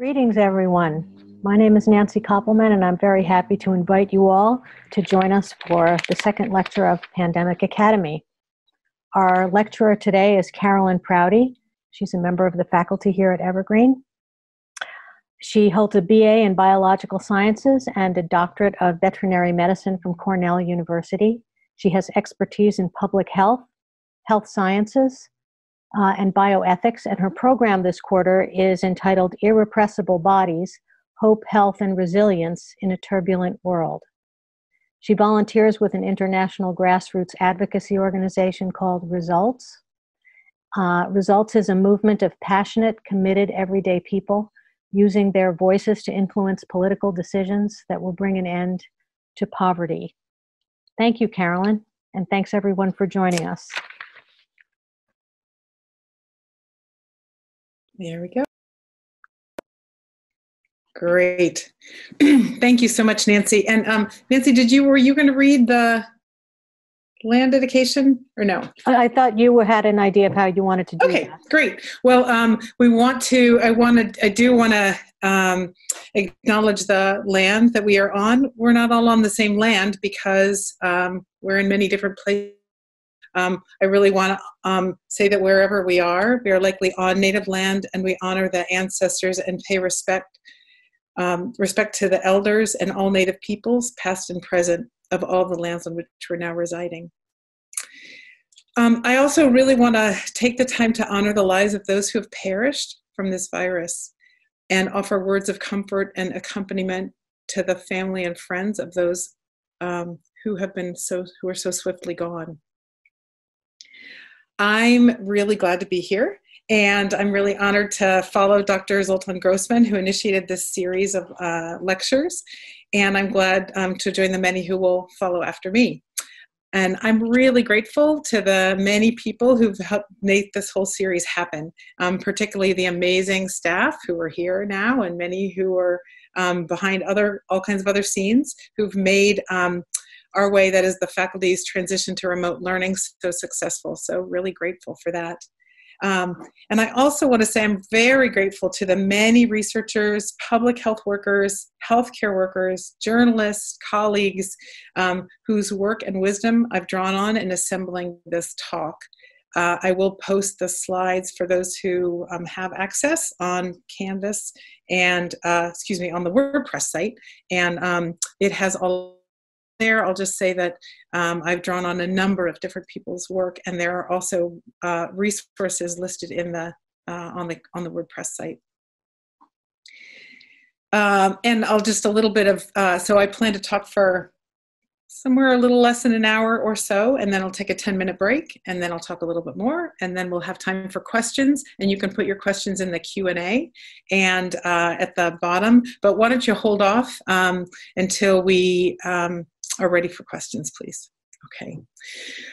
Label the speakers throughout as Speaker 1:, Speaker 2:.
Speaker 1: Greetings, everyone. My name is Nancy Koppelman, and I'm very happy to invite you all to join us for the second lecture of Pandemic Academy. Our lecturer today is Carolyn Prouty. She's a member of the faculty here at Evergreen. She holds a BA in Biological Sciences and a doctorate of veterinary medicine from Cornell University. She has expertise in public health, health sciences, uh, and bioethics, and her program this quarter is entitled Irrepressible Bodies Hope, Health, and Resilience in a Turbulent World. She volunteers with an international grassroots advocacy organization called Results. Uh, Results is a movement of passionate, committed, everyday people using their voices to influence political decisions that will bring an end to poverty. Thank you, Carolyn, and thanks everyone for joining us.
Speaker 2: There we go. Great. Thank you so much, Nancy. And um, Nancy, did you were you going to read the land dedication or no?
Speaker 1: I thought you had an idea of how you wanted to do
Speaker 2: okay,
Speaker 1: that.
Speaker 2: great. Well, um, we want to. I want to. I do want to um, acknowledge the land that we are on. We're not all on the same land because um, we're in many different places um, I really want to um, say that wherever we are, we are likely on native land and we honor the ancestors and pay respect um, respect to the elders and all native peoples, past and present, of all the lands on which we're now residing. Um, I also really want to take the time to honor the lives of those who have perished from this virus and offer words of comfort and accompaniment to the family and friends of those um, who have been so who are so swiftly gone. I'm really glad to be here. And I'm really honored to follow Dr. Zoltan Grossman, who initiated this series of uh, lectures. And I'm glad um, to join the many who will follow after me. And I'm really grateful to the many people who've helped make this whole series happen, um, particularly the amazing staff who are here now and many who are um, behind other all kinds of other scenes who've made um, our way that is the faculty's transition to remote learning so successful. So really grateful for that. Um, and I also want to say I'm very grateful to the many researchers, public health workers, healthcare workers, journalists, colleagues um, whose work and wisdom I've drawn on in assembling this talk. Uh, I will post the slides for those who um, have access on Canvas and, uh, excuse me, on the WordPress site. And um, it has all there, I'll just say that um, I've drawn on a number of different people's work, and there are also uh, resources listed in the uh, on the on the WordPress site. Um, and I'll just a little bit of uh, so I plan to talk for somewhere a little less than an hour or so, and then I'll take a 10 minute break, and then I'll talk a little bit more, and then we'll have time for questions, and you can put your questions in the Q&A and uh, at the bottom, but why don't you hold off um, until we um, are ready for questions, please. Okay.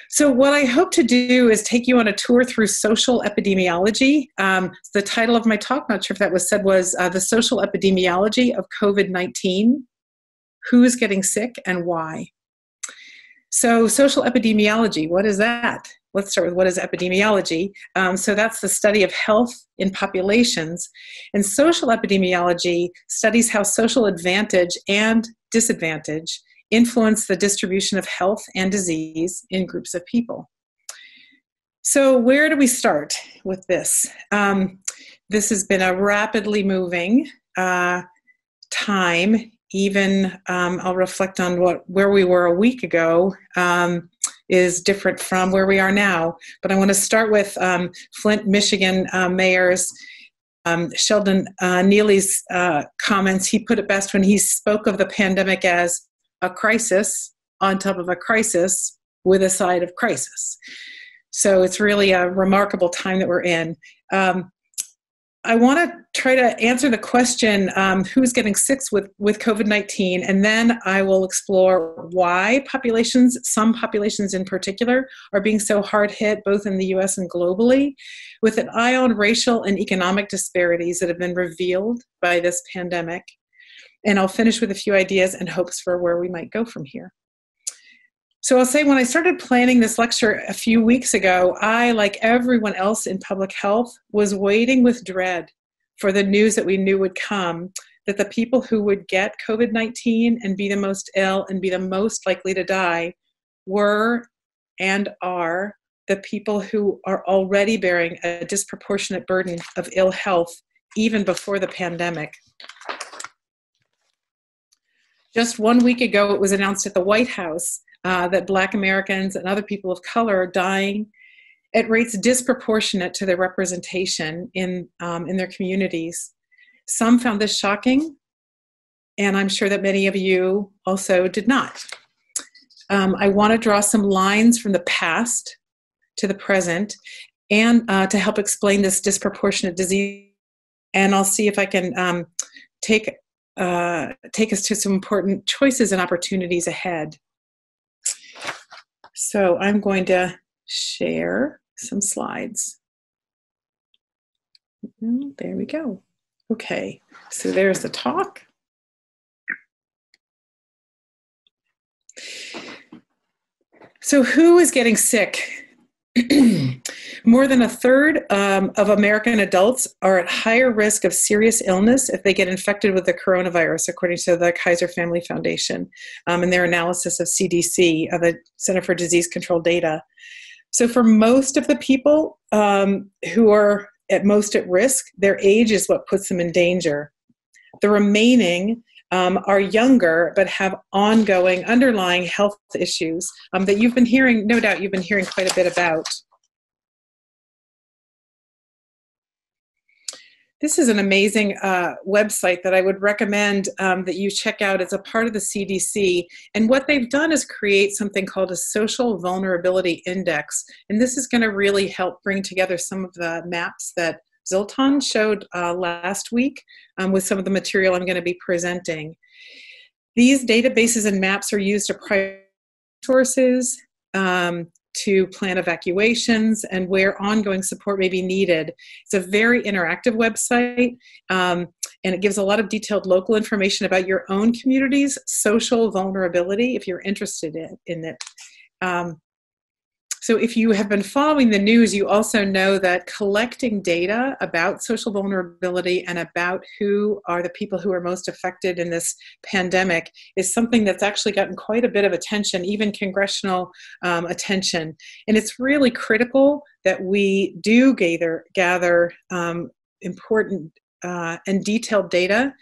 Speaker 2: So, what I hope to do is take you on a tour through social epidemiology. Um, the title of my talk, not sure if that was said, was uh, The Social Epidemiology of COVID 19 Who is Getting Sick and Why? So, social epidemiology, what is that? Let's start with what is epidemiology. Um, so, that's the study of health in populations. And social epidemiology studies how social advantage and disadvantage influence the distribution of health and disease in groups of people. So, where do we start with this? Um, this has been a rapidly moving uh, time. Even um, I'll reflect on what where we were a week ago um, is different from where we are now. But I want to start with um, Flint, Michigan uh, mayor's um, Sheldon uh, Neeley's uh, comments. He put it best when he spoke of the pandemic as a crisis on top of a crisis with a side of crisis. So it's really a remarkable time that we're in. Um, I want to try to answer the question um, who's getting sick with, with COVID 19, and then I will explore why populations, some populations in particular, are being so hard hit both in the US and globally, with an eye on racial and economic disparities that have been revealed by this pandemic. And I'll finish with a few ideas and hopes for where we might go from here. So I'll say when I started planning this lecture a few weeks ago, I, like everyone else in public health, was waiting with dread for the news that we knew would come that the people who would get COVID 19 and be the most ill and be the most likely to die were and are the people who are already bearing a disproportionate burden of ill health even before the pandemic. Just one week ago, it was announced at the White House uh, that Black Americans and other people of color are dying at rates disproportionate to their representation in, um, in their communities. Some found this shocking, and I'm sure that many of you also did not. Um, I want to draw some lines from the past to the present and uh, to help explain this disproportionate disease. And I'll see if I can um, take, uh, take us to some important choices and opportunities ahead. So I'm going to share some slides. There we go. Okay, so there's the talk. So, who is getting sick? More than a third um, of American adults are at higher risk of serious illness if they get infected with the coronavirus, according to the Kaiser Family Foundation um, and their analysis of CDC, of the Center for Disease Control data. So, for most of the people um, who are at most at risk, their age is what puts them in danger. The remaining um, are younger but have ongoing underlying health issues um, that you've been hearing, no doubt, you've been hearing quite a bit about. This is an amazing uh, website that I would recommend um, that you check out. It's a part of the CDC. And what they've done is create something called a social vulnerability index. And this is going to really help bring together some of the maps that Zoltan showed uh, last week um, with some of the material I'm going to be presenting. These databases and maps are used to prioritize sources, um, to plan evacuations and where ongoing support may be needed. It's a very interactive website um, and it gives a lot of detailed local information about your own community's social vulnerability if you're interested in, in it. Um, so, if you have been following the news, you also know that collecting data about social vulnerability and about who are the people who are most affected in this pandemic is something that's actually gotten quite a bit of attention, even congressional um, attention. And it's really critical that we do gather, gather um, important uh, and detailed data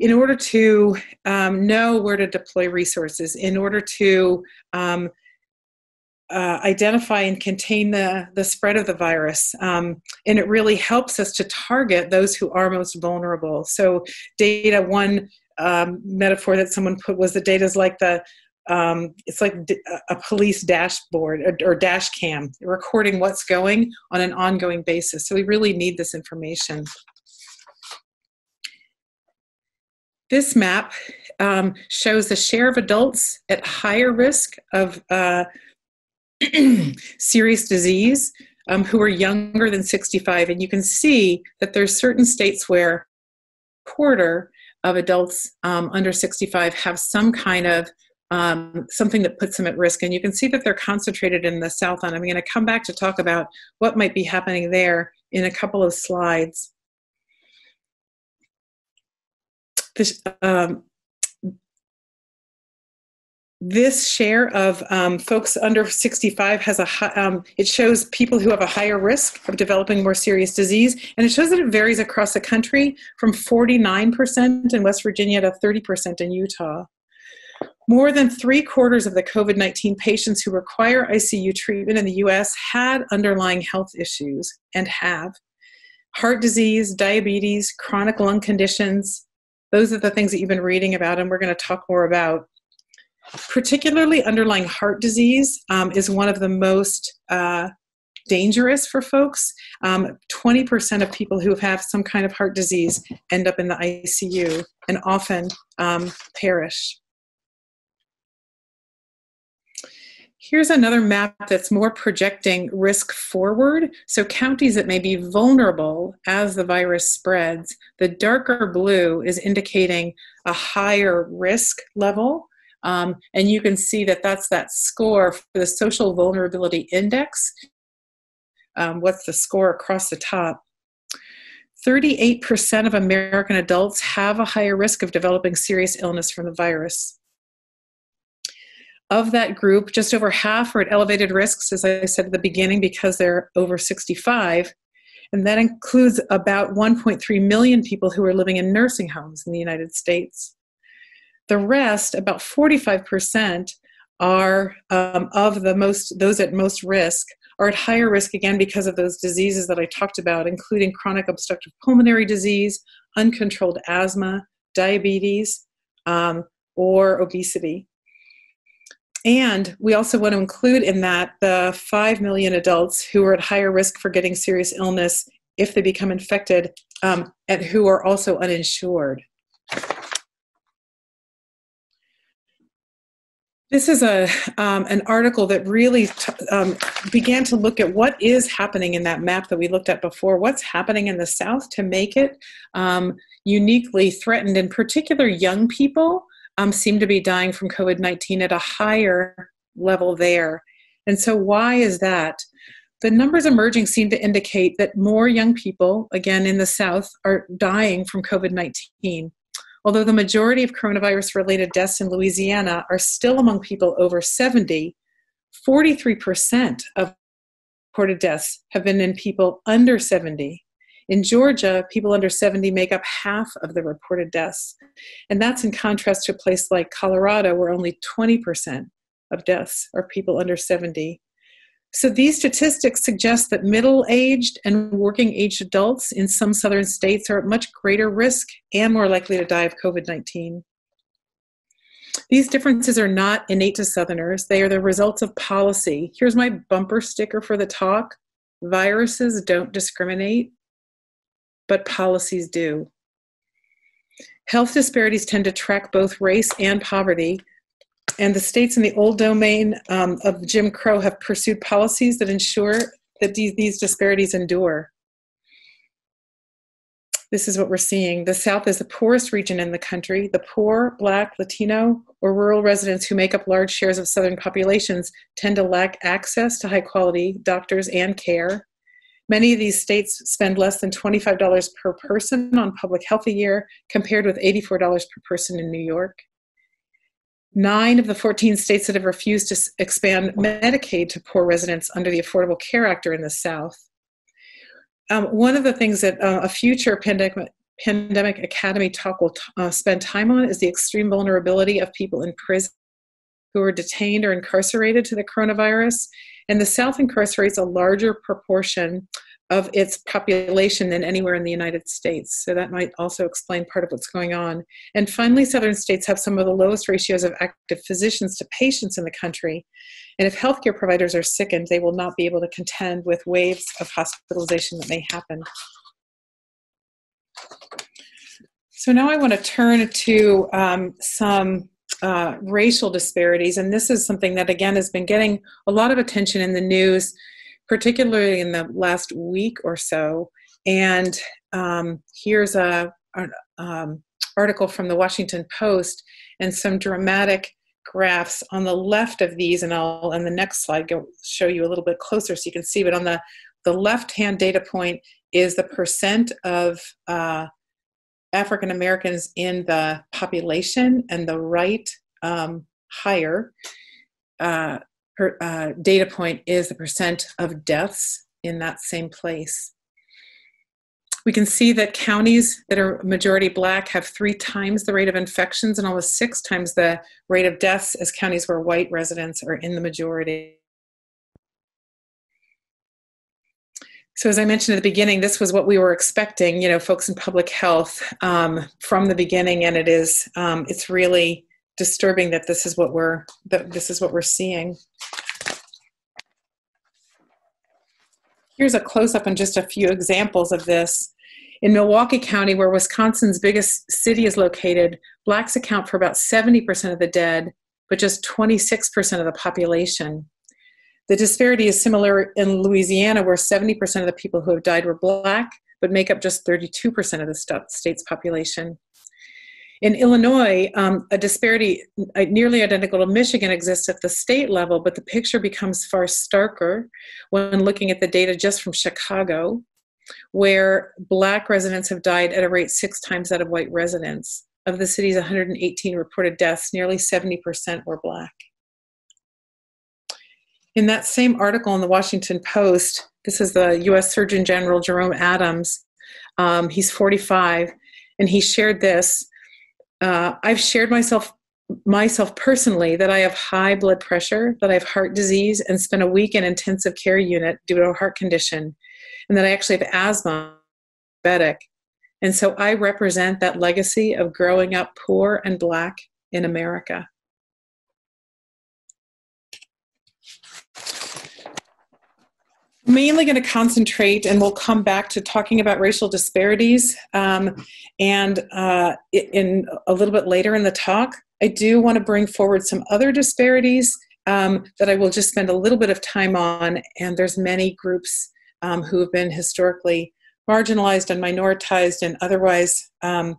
Speaker 2: in order to um, know where to deploy resources, in order to um, uh, identify and contain the, the spread of the virus. Um, and it really helps us to target those who are most vulnerable. So, data, one um, metaphor that someone put was the data is like the um, it's like a police dashboard or, or dash cam recording what's going on an ongoing basis. So, we really need this information. This map um, shows the share of adults at higher risk of uh, serious disease um, who are younger than 65. And you can see that there's certain states where quarter of adults um, under 65 have some kind of um, something that puts them at risk. And you can see that they're concentrated in the South. And I'm going to come back to talk about what might be happening there in a couple of slides. This, um, this share of um, folks under 65 has a high, um, it shows people who have a higher risk of developing more serious disease. And it shows that it varies across the country from 49% in west virginia to 30% in utah. More than three quarters of the covid-19 patients who require icu treatment in the us had underlying health issues and have. Heart disease diabetes chronic lung conditions those are the things that you've been reading about and we're going to talk more about particularly underlying heart disease um, is one of the most uh, dangerous for folks. Um, 20% of people who have some kind of heart disease end up in the ICU and often um, perish. Here's another map that's more projecting risk forward. So, counties that may be vulnerable as the virus spreads. The darker blue is indicating a higher risk level um, and you can see that that's that score for the social vulnerability index. Um, what's the score across the top? 38% of American adults have a higher risk of developing serious illness from the virus. Of that group, just over half are at elevated risks, as I said at the beginning, because they're over 65. And that includes about 1.3 million people who are living in nursing homes in the United States. The rest, about 45%, are um, of the most those at most risk are at higher risk again because of those diseases that I talked about, including chronic obstructive pulmonary disease, uncontrolled asthma, diabetes, um, or obesity. And we also want to include in that the 5 million adults who are at higher risk for getting serious illness if they become infected um, and who are also uninsured. This is a um, an article that really t- um, began to look at what is happening in that map that we looked at before. What's happening in the South to make it um, uniquely threatened? In particular, young people um, seem to be dying from COVID nineteen at a higher level there. And so, why is that? The numbers emerging seem to indicate that more young people, again in the South, are dying from COVID 19. Although the majority of coronavirus related deaths in Louisiana are still among people over 70, 43% of reported deaths have been in people under 70. In Georgia, people under 70 make up half of the reported deaths. And that's in contrast to a place like Colorado, where only 20% of deaths are people under 70. So these statistics suggest that middle aged and working aged adults in some southern states are at much greater risk and more likely to die of COVID 19. These differences are not innate to Southerners, they are the results of policy. Here's my bumper sticker for the talk viruses don't discriminate, but policies do. Health disparities tend to track both race and poverty, and the states in the old domain um, of Jim Crow have pursued policies that ensure that these, these disparities endure. This is what we're seeing. The South is the poorest region in the country. The poor, Black, Latino, or rural residents who make up large shares of Southern populations tend to lack access to high quality doctors and care. Many of these states spend less than $25 per person on public health a year, compared with $84 per person in New York. Nine of the 14 states that have refused to expand Medicaid to poor residents under the Affordable Care Act are in the South. Um, one of the things that uh, a future pandemic, pandemic academy talk will t- uh, spend time on is the extreme vulnerability of people in prison who are detained or incarcerated to the coronavirus. And the South incarcerates a larger proportion of its population than anywhere in the United States. So that might also explain part of what's going on. And finally, southern states have some of the lowest ratios of active physicians to patients in the country. And if healthcare providers are sickened, they will not be able to contend with waves of hospitalization that may happen. So now I want to turn to um, some uh, racial disparities. And this is something that, again, has been getting a lot of attention in the news particularly in the last week or so. And um, here's a, an um, article from the Washington Post and some dramatic graphs on the left of these, and I'll on the next slide go show you a little bit closer so you can see. But on the the left hand data point is the percent of uh, African Americans in the population, and the right um, higher. Uh, per, uh, data point is the percent of deaths in that same place. We can see that counties that are majority black have three times the rate of infections and almost six times the rate of deaths as counties where white residents are in the majority. So, as I mentioned at the beginning, this was what we were expecting, you know, folks in public health um, from the beginning, and it is, um, it's really disturbing that this is what we're that this is what we're seeing. Here's a close up on just a few examples of this. In Milwaukee County, where Wisconsin's biggest city is located, blacks account for about 70% of the dead, but just 26% of the population. The disparity is similar in Louisiana, where 70% of the people who have died were black, but make up just 32% of the state's population. In Illinois, um, a disparity nearly identical to Michigan exists at the state level, but the picture becomes far starker when looking at the data just from Chicago. where black residents have died at a rate six times that of white residents. Of the city's 118 reported deaths, nearly 70% were black. In that same article in the Washington Post, this is the US Surgeon General Jerome Adams. Um, he's 45, and he shared this. Uh, I've shared myself myself personally that I have high blood pressure, that I have heart disease, and spent a week in intensive care unit due to a heart condition, and that I actually have asthma, diabetic. And so I represent that legacy of growing up poor and black in America. Mainly going to concentrate and we'll come back to talking about racial disparities um, and uh, in a little bit later in the talk. I do want to bring forward some other disparities um, that i will just spend a little bit of time on and there's many groups um, who have been historically marginalized and minoritized and otherwise um,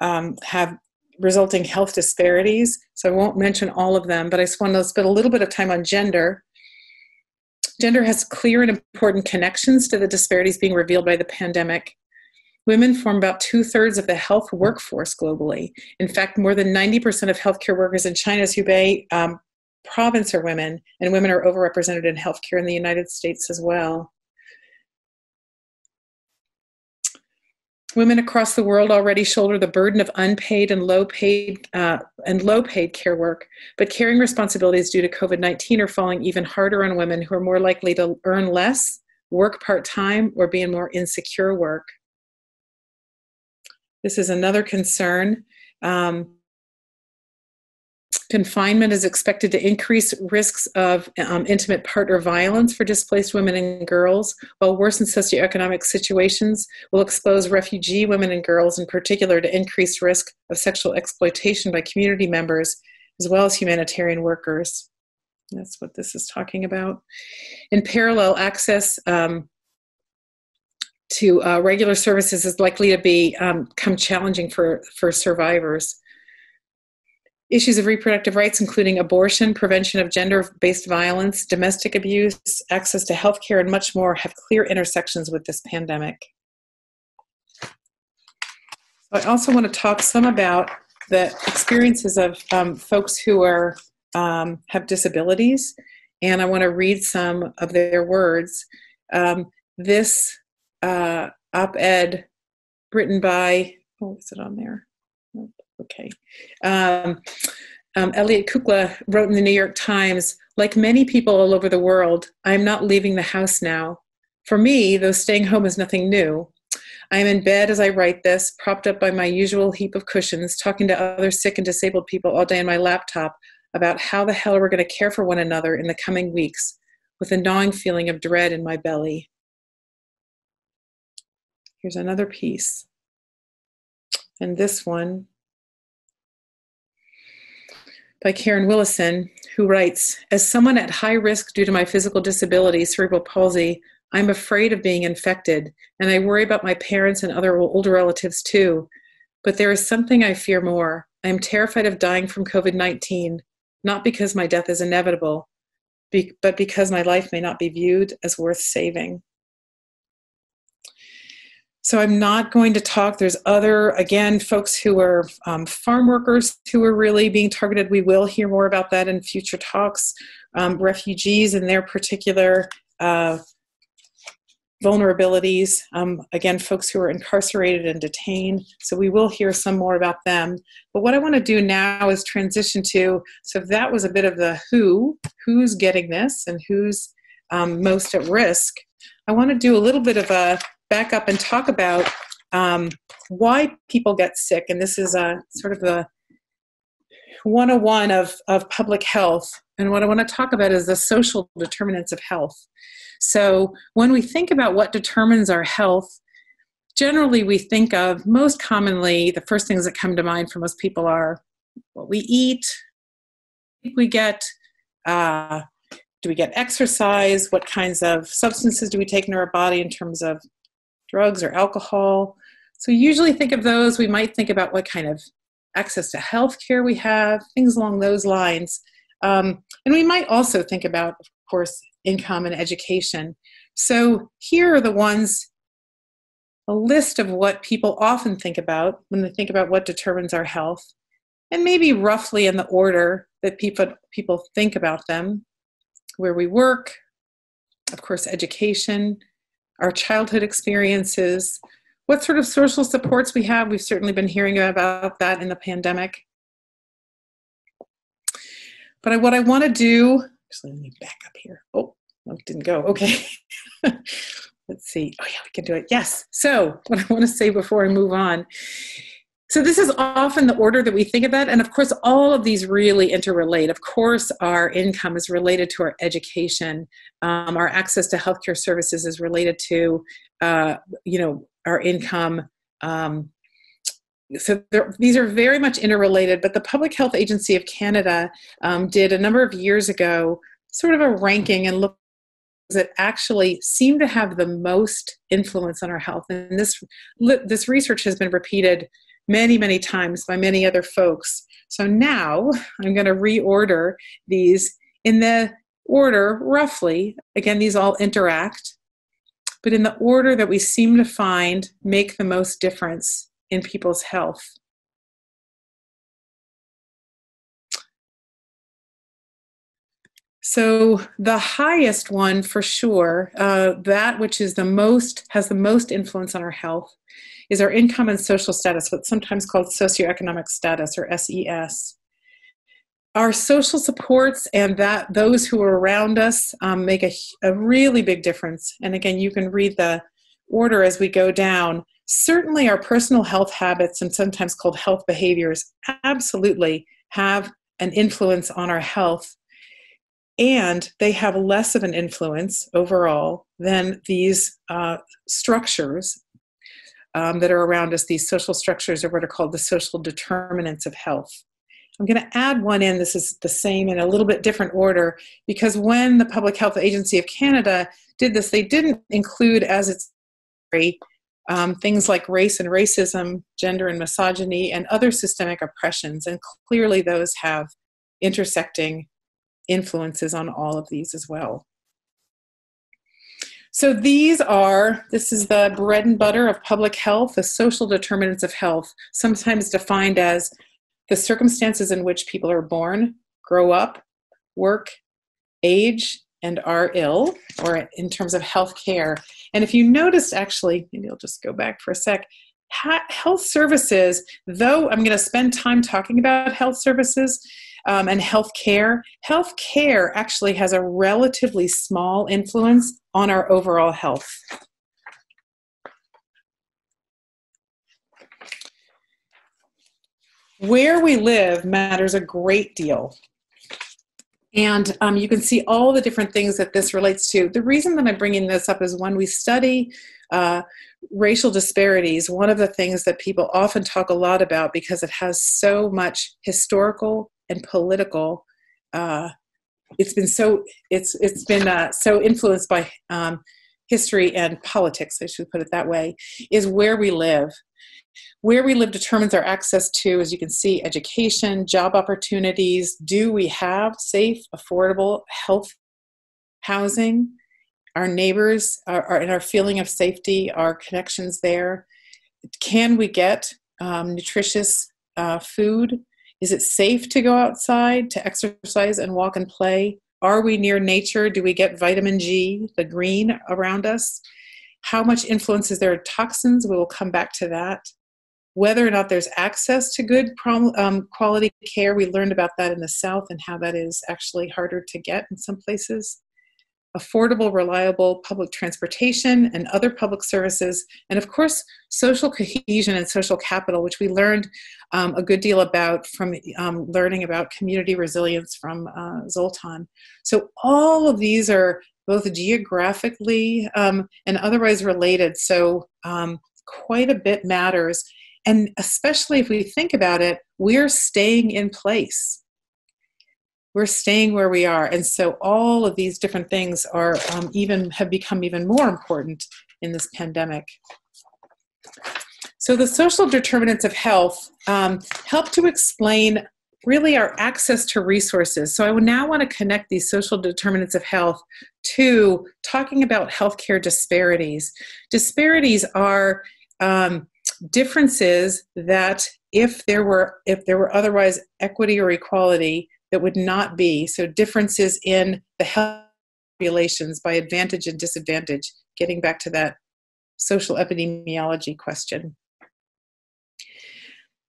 Speaker 2: um, have resulting health disparities. So i won't mention all of them but i just want to spend a little bit of time on gender Gender has clear and important connections to the disparities being revealed by the pandemic. Women form about two thirds of the health workforce globally. In fact, more than 90% of healthcare workers in China's Hubei um, province are women, and women are overrepresented in healthcare in the United States as well. Women across the world already shoulder the burden of unpaid and low paid uh, and low paid care work, but caring responsibilities due to COVID 19 are falling even harder on women who are more likely to earn less, work part time, or be in more insecure work. This is another concern. Um, Confinement is expected to increase risks of um, intimate partner violence for displaced women and girls, while worsened socioeconomic situations will expose refugee women and girls in particular to increased risk of sexual exploitation by community members as well as humanitarian workers. That's what this is talking about. In parallel, access um, to uh, regular services is likely to be um, become challenging for, for survivors. Issues of reproductive rights, including abortion, prevention of gender based violence, domestic abuse, access to health care, and much more, have clear intersections with this pandemic. I also want to talk some about the experiences of um, folks who are um, have disabilities, and I want to read some of their words. Um, this uh, op-ed written by, oh, is it on there? Okay. Um, um, Elliot Kukla wrote in the New York Times, like many people all over the world, I am not leaving the house now. For me, though staying home is nothing new, I am in bed as I write this, propped up by my usual heap of cushions, talking to other sick and disabled people all day on my laptop about how the hell we're going to care for one another in the coming weeks, with a gnawing feeling of dread in my belly. Here's another piece. And this one by Karin Willison, who writes As someone at high risk due to my physical disability, cerebral palsy, I'm afraid of being infected, and I worry about my parents and other older relatives too. But there is something I fear more. I am terrified of dying from COVID 19, not because my death is inevitable, but because my life may not be viewed as worth saving. So I'm not going to talk. There's other, again, folks who are um, farm workers who are really being targeted. We will hear more about that in future talks. Um, refugees and their particular uh, vulnerabilities. Um, again, folks who are incarcerated and detained. So we will hear some more about them. But what I want to do now is transition to so that was a bit of the who, who's getting this and who's um, most at risk. I want to do a little bit of a back up and talk about um, why people get sick. And this is a sort of a 101 of, of public health. And what I want to talk about is the social determinants of health. So when we think about what determines our health, generally we think of most commonly the first things that come to mind for most people are what we eat, we get, uh, do we get exercise, what kinds of substances do we take into our body in terms of drugs or alcohol. So usually think of those. We might think about what kind of access to health care we have, things along those lines. Um, and we might also think about, of course, income and education. So here are the ones, a list of what people often think about when they think about what determines our health, and maybe roughly in the order that people, people think about them where we work, of course, education, our childhood experiences, what sort of social supports we have. We've certainly been hearing about that in the pandemic. But what I want to do, actually, let me back up here. Oh, no, didn't go. Okay. Let's see. Oh, yeah, we can do it. Yes. So, what I want to say before I move on so this is often the order that we think that and of course all of these really interrelate. Of course our income is related to our education um, our access to healthcare services is related to uh, you know our income um, so these are very much interrelated but the public health agency of canada um, did a number of years ago sort of a ranking and look that actually seem to have the most influence on our health and this this research has been repeated many, many times by many other folks. So now I'm going to reorder these in the order roughly. Again, these all interact, but in the order that we seem to find make the most difference in people's health. So the highest one for sure, uh, that which is the most has the most influence on our health, is our income and social status, what's sometimes called socioeconomic status or SES. Our social supports and that those who are around us um, make a, a really big difference. And again, you can read the order as we go down. Certainly, our personal health habits and sometimes called health behaviors absolutely have an influence on our health and they have less of an influence overall than these uh, structures um, that are around us, these social structures are what are called the social determinants of health. I'm going to add one in. This is the same in a little bit different order because when the Public Health Agency of Canada did this, they didn't include as its um, things like race and racism, gender and misogyny, and other systemic oppressions. And clearly, those have intersecting influences on all of these as well. So these are, this is the bread and butter of public health, the social determinants of health, sometimes defined as the circumstances in which people are born, grow up, work, age, and are ill, or in terms of health care. And if you noticed, actually, maybe I'll just go back for a sec. Health services, though I'm going to spend time talking about health services, um, and health care, health care actually has a relatively small influence on our overall health. Where we live matters a great deal. And um, you can see all the different things that this relates to. The reason that I'm bringing this up is when we study uh, racial disparities, one of the things that people often talk a lot about because it has so much historical and political. Uh, it's been so it's it's been uh, so influenced by um, history and politics. I should put it that way. Is where we live. Where we live determines our access to, as you can see, education, job opportunities. Do we have safe, affordable, health housing? Our neighbors, are, are, our feeling of safety, our connections there. Can we get um, nutritious uh, food? Is it safe to go outside to exercise and walk and play? Are we near nature? Do we get vitamin G, the green around us? How much influence is there of toxins? We will come back to that. Whether or not there's access to good um, quality care, we learned about that in the South and how that is actually harder to get in some places affordable, reliable public transportation and other public services, and of course, social cohesion and social capital, which we learned um, a good deal about from um, learning about community resilience from uh, Zoltan. So, all of these are both geographically um, and otherwise related, so um, quite a bit matters. And especially if we think about it, we're staying in place we're staying where we are and so all of these different things are um, even have become even more important in this pandemic so the social determinants of health um, help to explain really our access to resources. So I now want to connect these social determinants of health to talking about healthcare disparities. Disparities are um, differences that if there were if there were otherwise equity or equality that would not be so differences in the health populations by advantage and disadvantage getting back to that social epidemiology question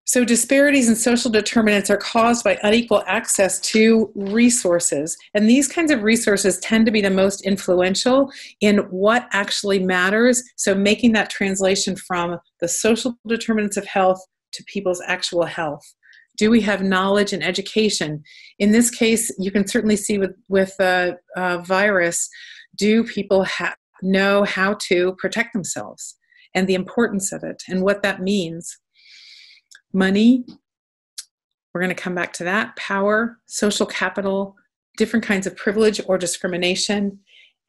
Speaker 2: so, disparities in social determinants are caused by unequal access to resources. And these kinds of resources tend to be the most influential in what actually matters. So, making that translation from the social determinants of health to people's actual health. Do we have knowledge and education? In this case, you can certainly see with, with a, virus, do people ha- know how to protect themselves and the importance of it and what that means? money. We're going to come back to that. Power, social capital, different kinds of privilege or discrimination,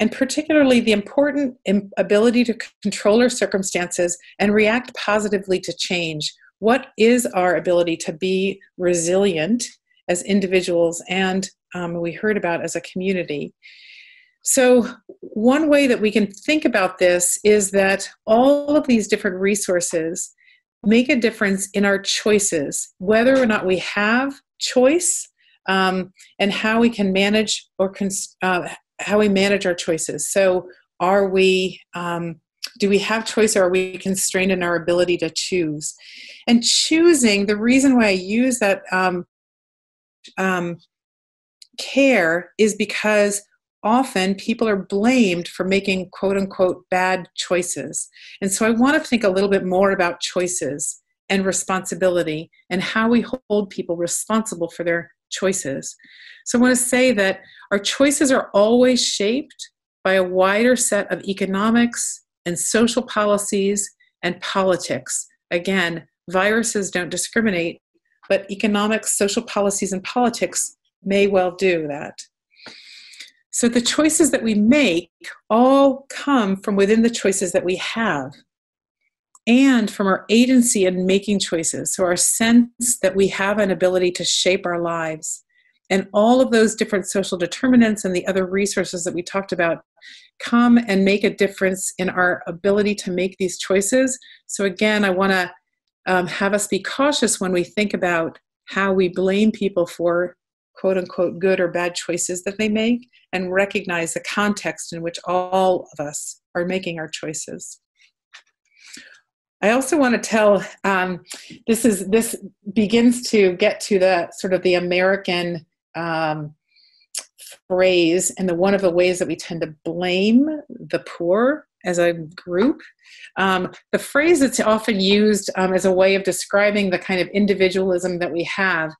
Speaker 2: and particularly the important ability to control our circumstances and react positively to change. What is our ability to be resilient as individuals and um, we heard about as a community? So, one way that we can think about this is that all of these different resources make a difference in our choices, whether or not we have choice, um, and how we can manage or cons- uh, how we manage our choices. So, are we um, do we have choice or are we constrained in our ability to choose? And choosing, the reason why I use that um, um, care is because often people are blamed for making quote unquote bad choices. And so I want to think a little bit more about choices and responsibility and how we hold people responsible for their choices. So I want to say that our choices are always shaped by a wider set of economics and social policies and politics. Again, viruses don't discriminate, but economics, social policies, and politics may well do that. So the choices that we make all come from within the choices that we have and from our agency in making choices. So our sense that we have an ability to shape our lives. And all of those different social determinants and the other resources that we talked about come and make a difference in our ability to make these choices. So, again, I want to um, have us be cautious when we think about how we blame people for quote unquote good or bad choices that they make and recognize the context in which all of us are making our choices. I also want to tell um, this is this begins to get to the sort of the American um, phrase and the one of the ways that we tend to blame the poor as a group. Um, the phrase that's often used um, as a way of describing the kind of individualism that we have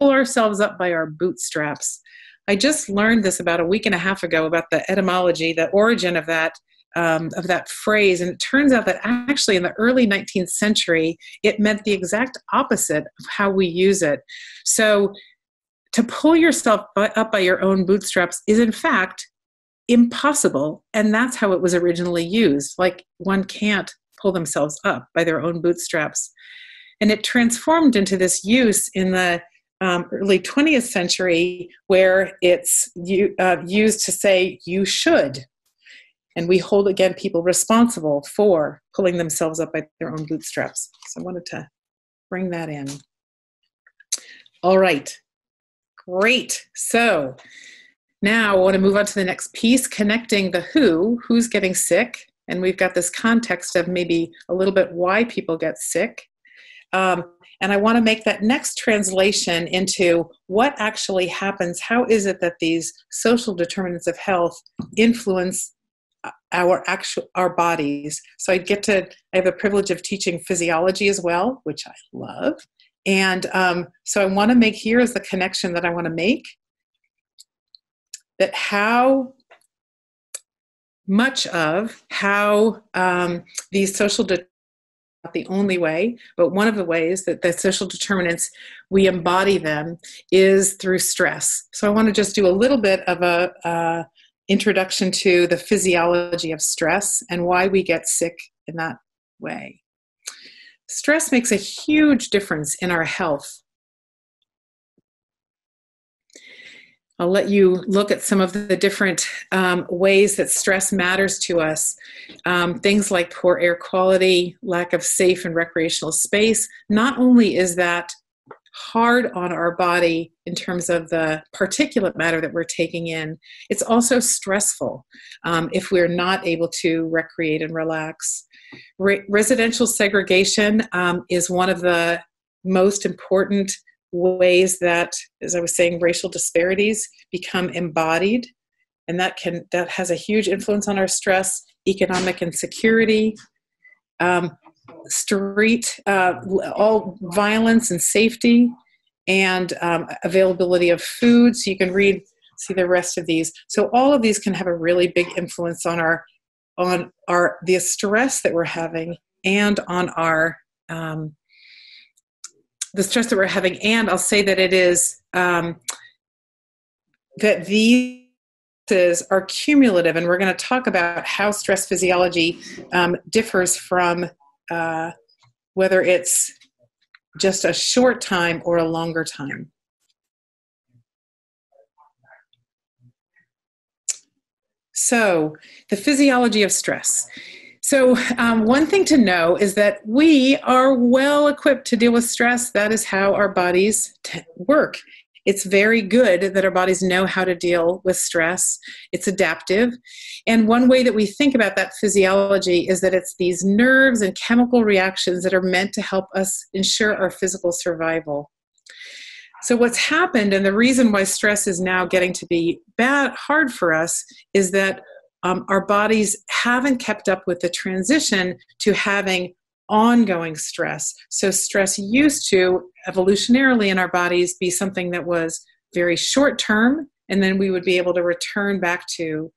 Speaker 2: pull ourselves up by our bootstraps. I just learned this about a week and a half ago about the etymology, the origin of that um, of that phrase, and it turns out that actually in the early 19th century, it meant the exact opposite of how we use it. So, to pull yourself up by your own bootstraps is in fact impossible, and that's how it was originally used. Like one can't pull themselves up by their own bootstraps, and it transformed into this use in the um, early 20th century where it's uh, used to say you should. And we hold again people responsible for pulling themselves up by their own bootstraps. So I wanted to bring that in. All right, great. So now I want to move on to the next piece connecting the who, who's getting sick. And we've got this context of maybe a little bit why people get sick. Um, and I want to make that next translation into what actually happens. How is it that these social determinants of health influence our actual our bodies? So I get to I have the privilege of teaching physiology as well, which I love. And um, so I want to make here is the connection that I want to make that how much of how um, these social de- not the only way, but one of the ways that the social determinants we embody them is through stress. So I want to just do a little bit of a uh, introduction to the physiology of stress and why we get sick in that way. Stress makes a huge difference in our health. I'll let you look at some of the different um, ways that stress matters to us. Um, things like poor air quality, lack of safe and recreational space. Not only is that hard on our body in terms of the particulate matter that we're taking in, it's also stressful um, if we're not able to recreate and relax. Re- residential segregation um, is one of the most important ways that, as I was saying, racial disparities become embodied, and that can that has a huge influence on our stress, economic insecurity, um, street, uh, all violence and safety, and um, availability of food. So you can read see the rest of these. So all of these can have a really big influence on our on our the stress that we're having and on our um, the stress that we're having, and I'll say that it is um, that these are cumulative, and we're going to talk about how stress physiology um, differs from uh, whether it's just a short time or a longer time. So, the physiology of stress. So, um, one thing to know is that we are well equipped to deal with stress. That is how our bodies t- work. It's very good that our bodies know how to deal with stress. It's adaptive. And one way that we think about that physiology is that it's these nerves and chemical reactions that are meant to help us ensure our physical survival. So, what's happened, and the reason why stress is now getting to be bad, hard for us, is that um, our bodies haven't kept up with the transition to having ongoing stress. So, stress used to evolutionarily in our bodies be something that was very short term, and then we would be able to return back to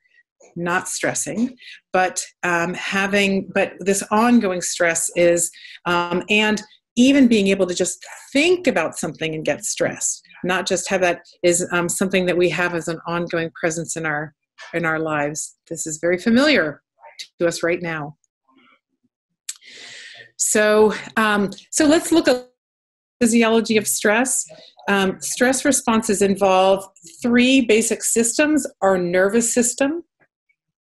Speaker 2: not stressing, but um, having, but this ongoing stress is, um, and even being able to just think about something and get stressed, not just have that is um, something that we have as an ongoing presence in our in our lives. This is very familiar to us right now. So, um, so let's look at physiology of stress. Um, stress responses involve three basic systems: our nervous system,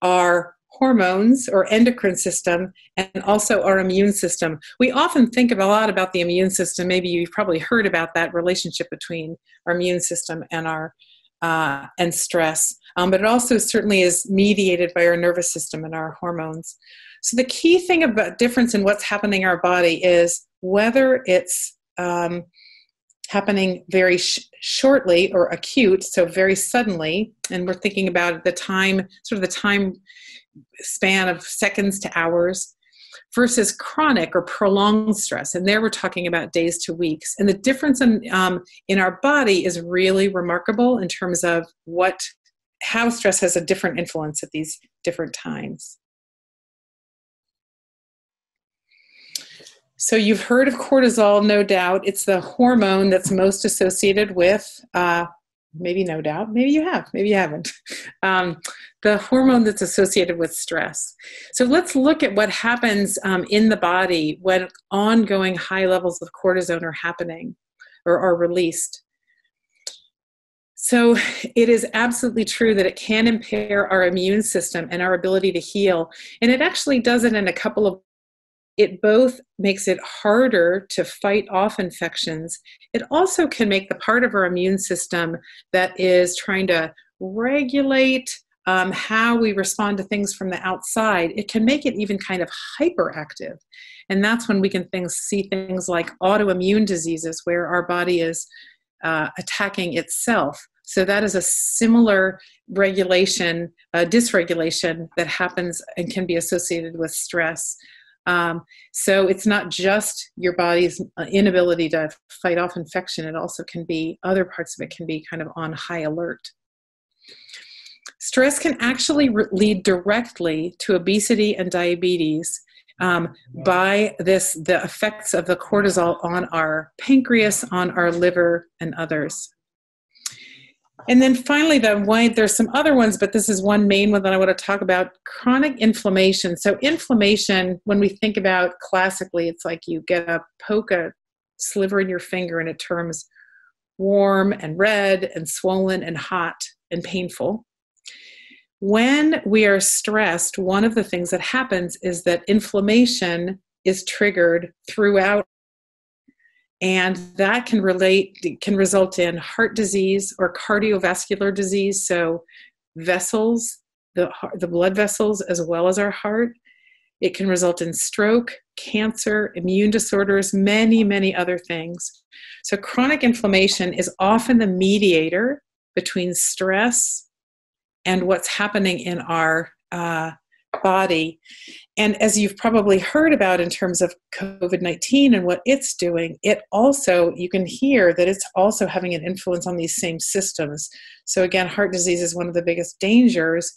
Speaker 2: our hormones or endocrine system, and also our immune system. We often think a lot about the immune system. Maybe you've probably heard about that relationship between our immune system and our uh, and stress um, but it also certainly is mediated by our nervous system and our hormones. So the key thing about difference in what's happening in our body is whether it's um, happening very sh- shortly or acute, so very suddenly, and we're thinking about the time, sort of the time span of seconds to hours, versus chronic or prolonged stress. And there we're talking about days to weeks. And the difference in, um, in our body is really remarkable in terms of what how stress has a different influence at these different times. So, you've heard of cortisol, no doubt. It's the hormone that's most associated with, uh, maybe no doubt, maybe you have, maybe you haven't, um, the hormone that's associated with stress. So, let's look at what happens um, in the body when ongoing high levels of cortisone are happening or are released. So it is absolutely true that it can impair our immune system and our ability to heal. And it actually does it in a couple of it both makes it harder to fight off infections. It also can make the part of our immune system that is trying to regulate um, how we respond to things from the outside, it can make it even kind of hyperactive. And that's when we can things, see things like autoimmune diseases where our body is uh, attacking itself so that is a similar regulation, uh, dysregulation that happens and can be associated with stress. Um, so it's not just your body's uh, inability to fight off infection, it also can be other parts of it can be kind of on high alert. Stress can actually re- lead directly to obesity and diabetes um, by this the effects of the cortisol on our pancreas, on our liver, and others. And then finally, the one, there's some other ones, but this is one main one that I want to talk about chronic inflammation. So, inflammation, when we think about classically, it's like you get a poke a sliver in your finger and it turns warm and red and swollen and hot and painful. When we are stressed, one of the things that happens is that inflammation is triggered throughout and that can relate can result in heart disease or cardiovascular disease. So vessels the, the blood vessels as well as our heart it can result in stroke cancer immune disorders many many other things. So chronic inflammation is often the mediator between stress and what's happening in our uh, body. And as you've probably heard about in terms of COVID 19 and what it's doing, it also, you can hear that it's also having an influence on these same systems. So, again, heart disease is one of the biggest dangers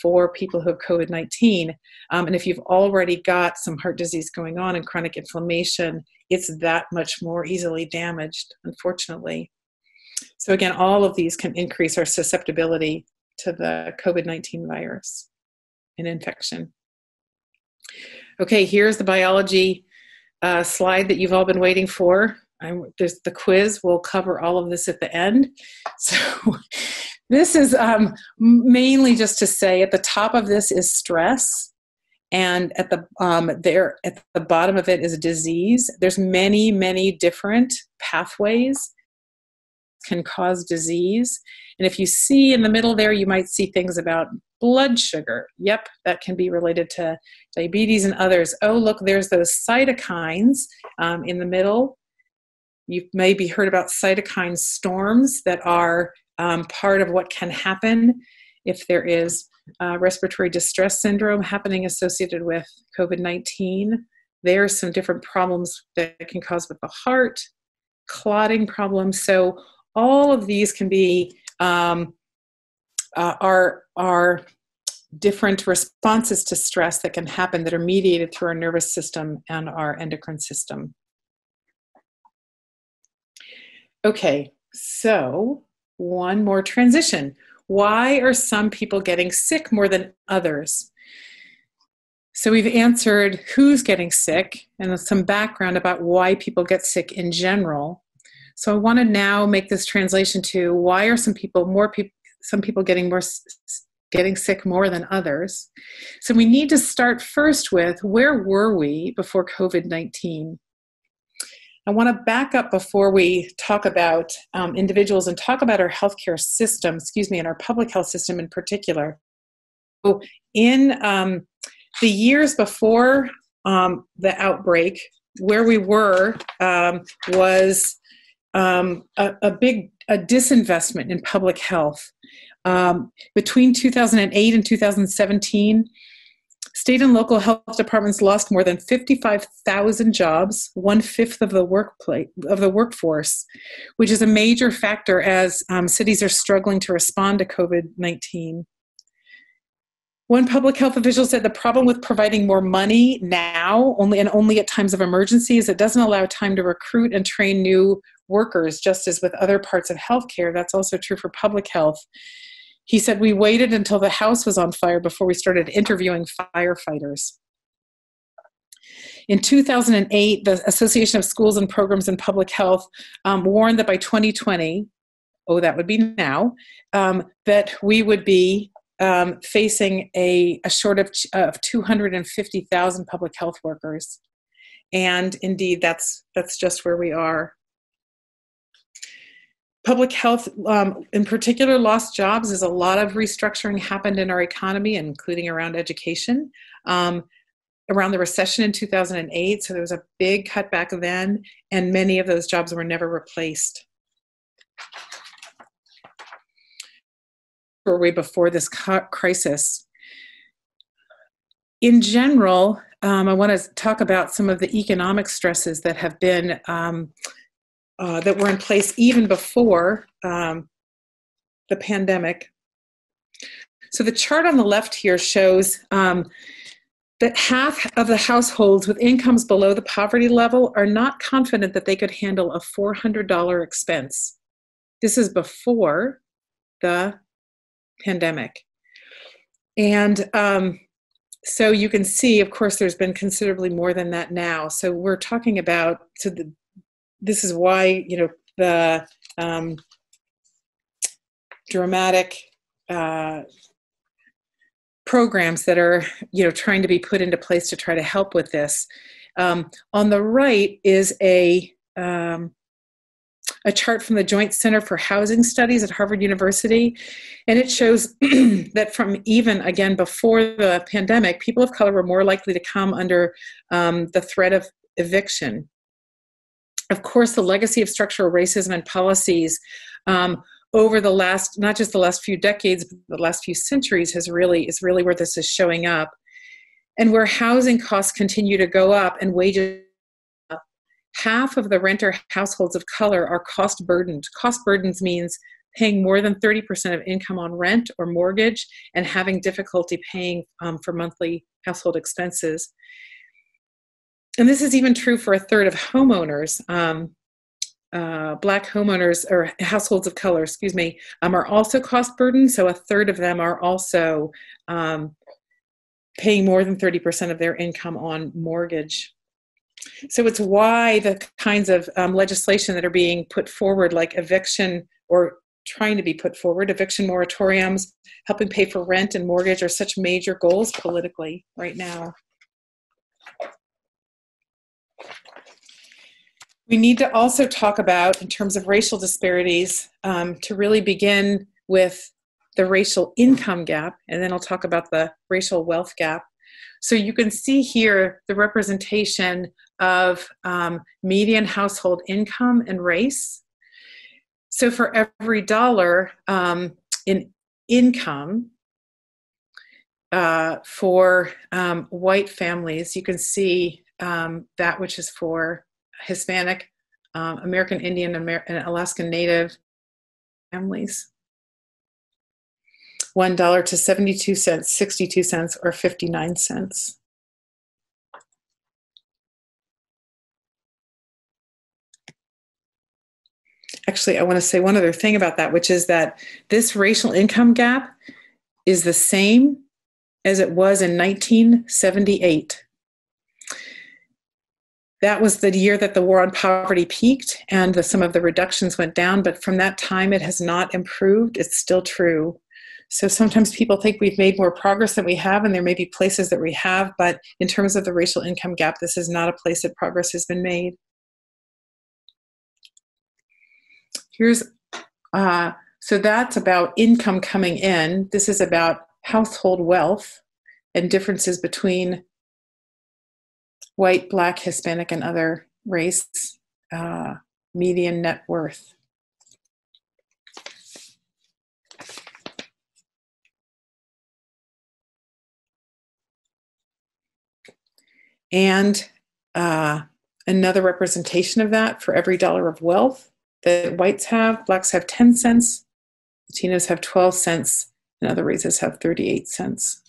Speaker 2: for people who have COVID 19. Um, and if you've already got some heart disease going on and chronic inflammation, it's that much more easily damaged, unfortunately. So, again, all of these can increase our susceptibility to the COVID 19 virus an infection. Okay, here's the biology uh, slide that you've all been waiting for. I'm, there's the quiz. We'll cover all of this at the end. So this is um, mainly just to say at the top of this is stress, and at the um, there at the bottom of it is disease. There's many many different pathways can cause disease. And if you see in the middle there, you might see things about blood sugar. Yep, that can be related to diabetes and others. Oh, look, there's those cytokines um, in the middle. You've maybe heard about cytokine storms that are um, part of what can happen if there is uh, respiratory distress syndrome happening associated with COVID 19. There are some different problems that can cause with the heart, clotting problems. So, all of these can be um, uh, are are different responses to stress that can happen that are mediated through our nervous system and our endocrine system. Okay, so one more transition. Why are some people getting sick more than others? So we've answered who's getting sick and some background about why people get sick in general. So I want to now make this translation to why are some people more people some people getting more getting sick more than others. So we need to start first with where were we before COVID-19? I want to back up before we talk about um, individuals and talk about our healthcare system, excuse me, and our public health system in particular. So, in um, the years before um, the outbreak, where we were um, was um, a, a, big a disinvestment in public health. Um, between 2008 and 2017, state and local health departments lost more than 55,000 jobs, one fifth of the workplace of the workforce, which is a major factor as um, cities are struggling to respond to COVID-19. One public health official said the problem with providing more money now, only and only at times of emergency, is it doesn't allow time to recruit and train new workers, just as with other parts of healthcare. That's also true for public health. He said, We waited until the house was on fire before we started interviewing firefighters. In 2008, the Association of Schools and Programs in Public Health um, warned that by 2020, oh, that would be now, um, that we would be um, facing a, a shortage of 250,000 public health workers. And indeed, that's, that's just where we are. Public health, um, in particular, lost jobs, is a lot of restructuring happened in our economy, including around education. Um, around the recession in 2008, so there was a big cutback then, and many of those jobs were never replaced. were we before this crisis? In general, um, I want to talk about some of the economic stresses that have been um, uh, that were in place even before um, the pandemic. So the chart on the left here shows um, that half of the households with incomes below the poverty level are not confident that they could handle a $400 expense. This is before the pandemic. And um, so you can see, of course, there's been considerably more than that now. So we're talking about, so the, this is why, you know, the um, dramatic uh, programs that are you know trying to be put into place to try to help with this. Um, on the right is a um, a chart from the Joint Center for Housing Studies at Harvard University, and it shows that from even again before the pandemic, people of color were more likely to come under um, the threat of eviction. Of course, the legacy of structural racism and policies um, over the last not just the last few decades but the last few centuries has really is really where this is showing up. And where housing costs continue to go up and wages up half of the renter households of color are cost burdened. Cost burdens means paying more than 30% of income on rent or mortgage and having difficulty paying um, for monthly household expenses and this is even true for a third of homeowners um, uh, black homeowners or households of color, excuse me, um, are also cost burdened. So a third of them are also um, paying more than 30% of their income on mortgage. So it's why the kinds of um, legislation that are being put forward, like eviction or trying to be put forward, eviction moratoriums, helping pay for rent and mortgage, are such major goals politically right now. We need to also talk about, in terms of racial disparities, um, to really begin with the racial income gap, and then I'll talk about the racial wealth gap. So you can see here the representation of um, median household income and race. So for every dollar um, in income uh, for um, white families, you can see um, that which is for Hispanic, um, American Indian, Amer- and Alaskan Native families. $1 to 72 cents, 62 cents, or 59 cents. Actually, I want to say one other thing about that, which is that this racial income gap is the same as it was in 1978 that was the year that the war on poverty peaked and the, some of the reductions went down but from that time it has not improved. It's still true. So sometimes people think we've made more progress than we have and there may be places that we have but in terms of the racial income gap this is not a place that progress has been made. Here's uh, so that's about income coming in. This is about household wealth and differences between white, black, Hispanic, and other race uh, median net worth. And uh, another representation of that for every dollar of wealth that whites have, blacks have 10 cents, Latinos have 12 cents, and other races have 38 cents.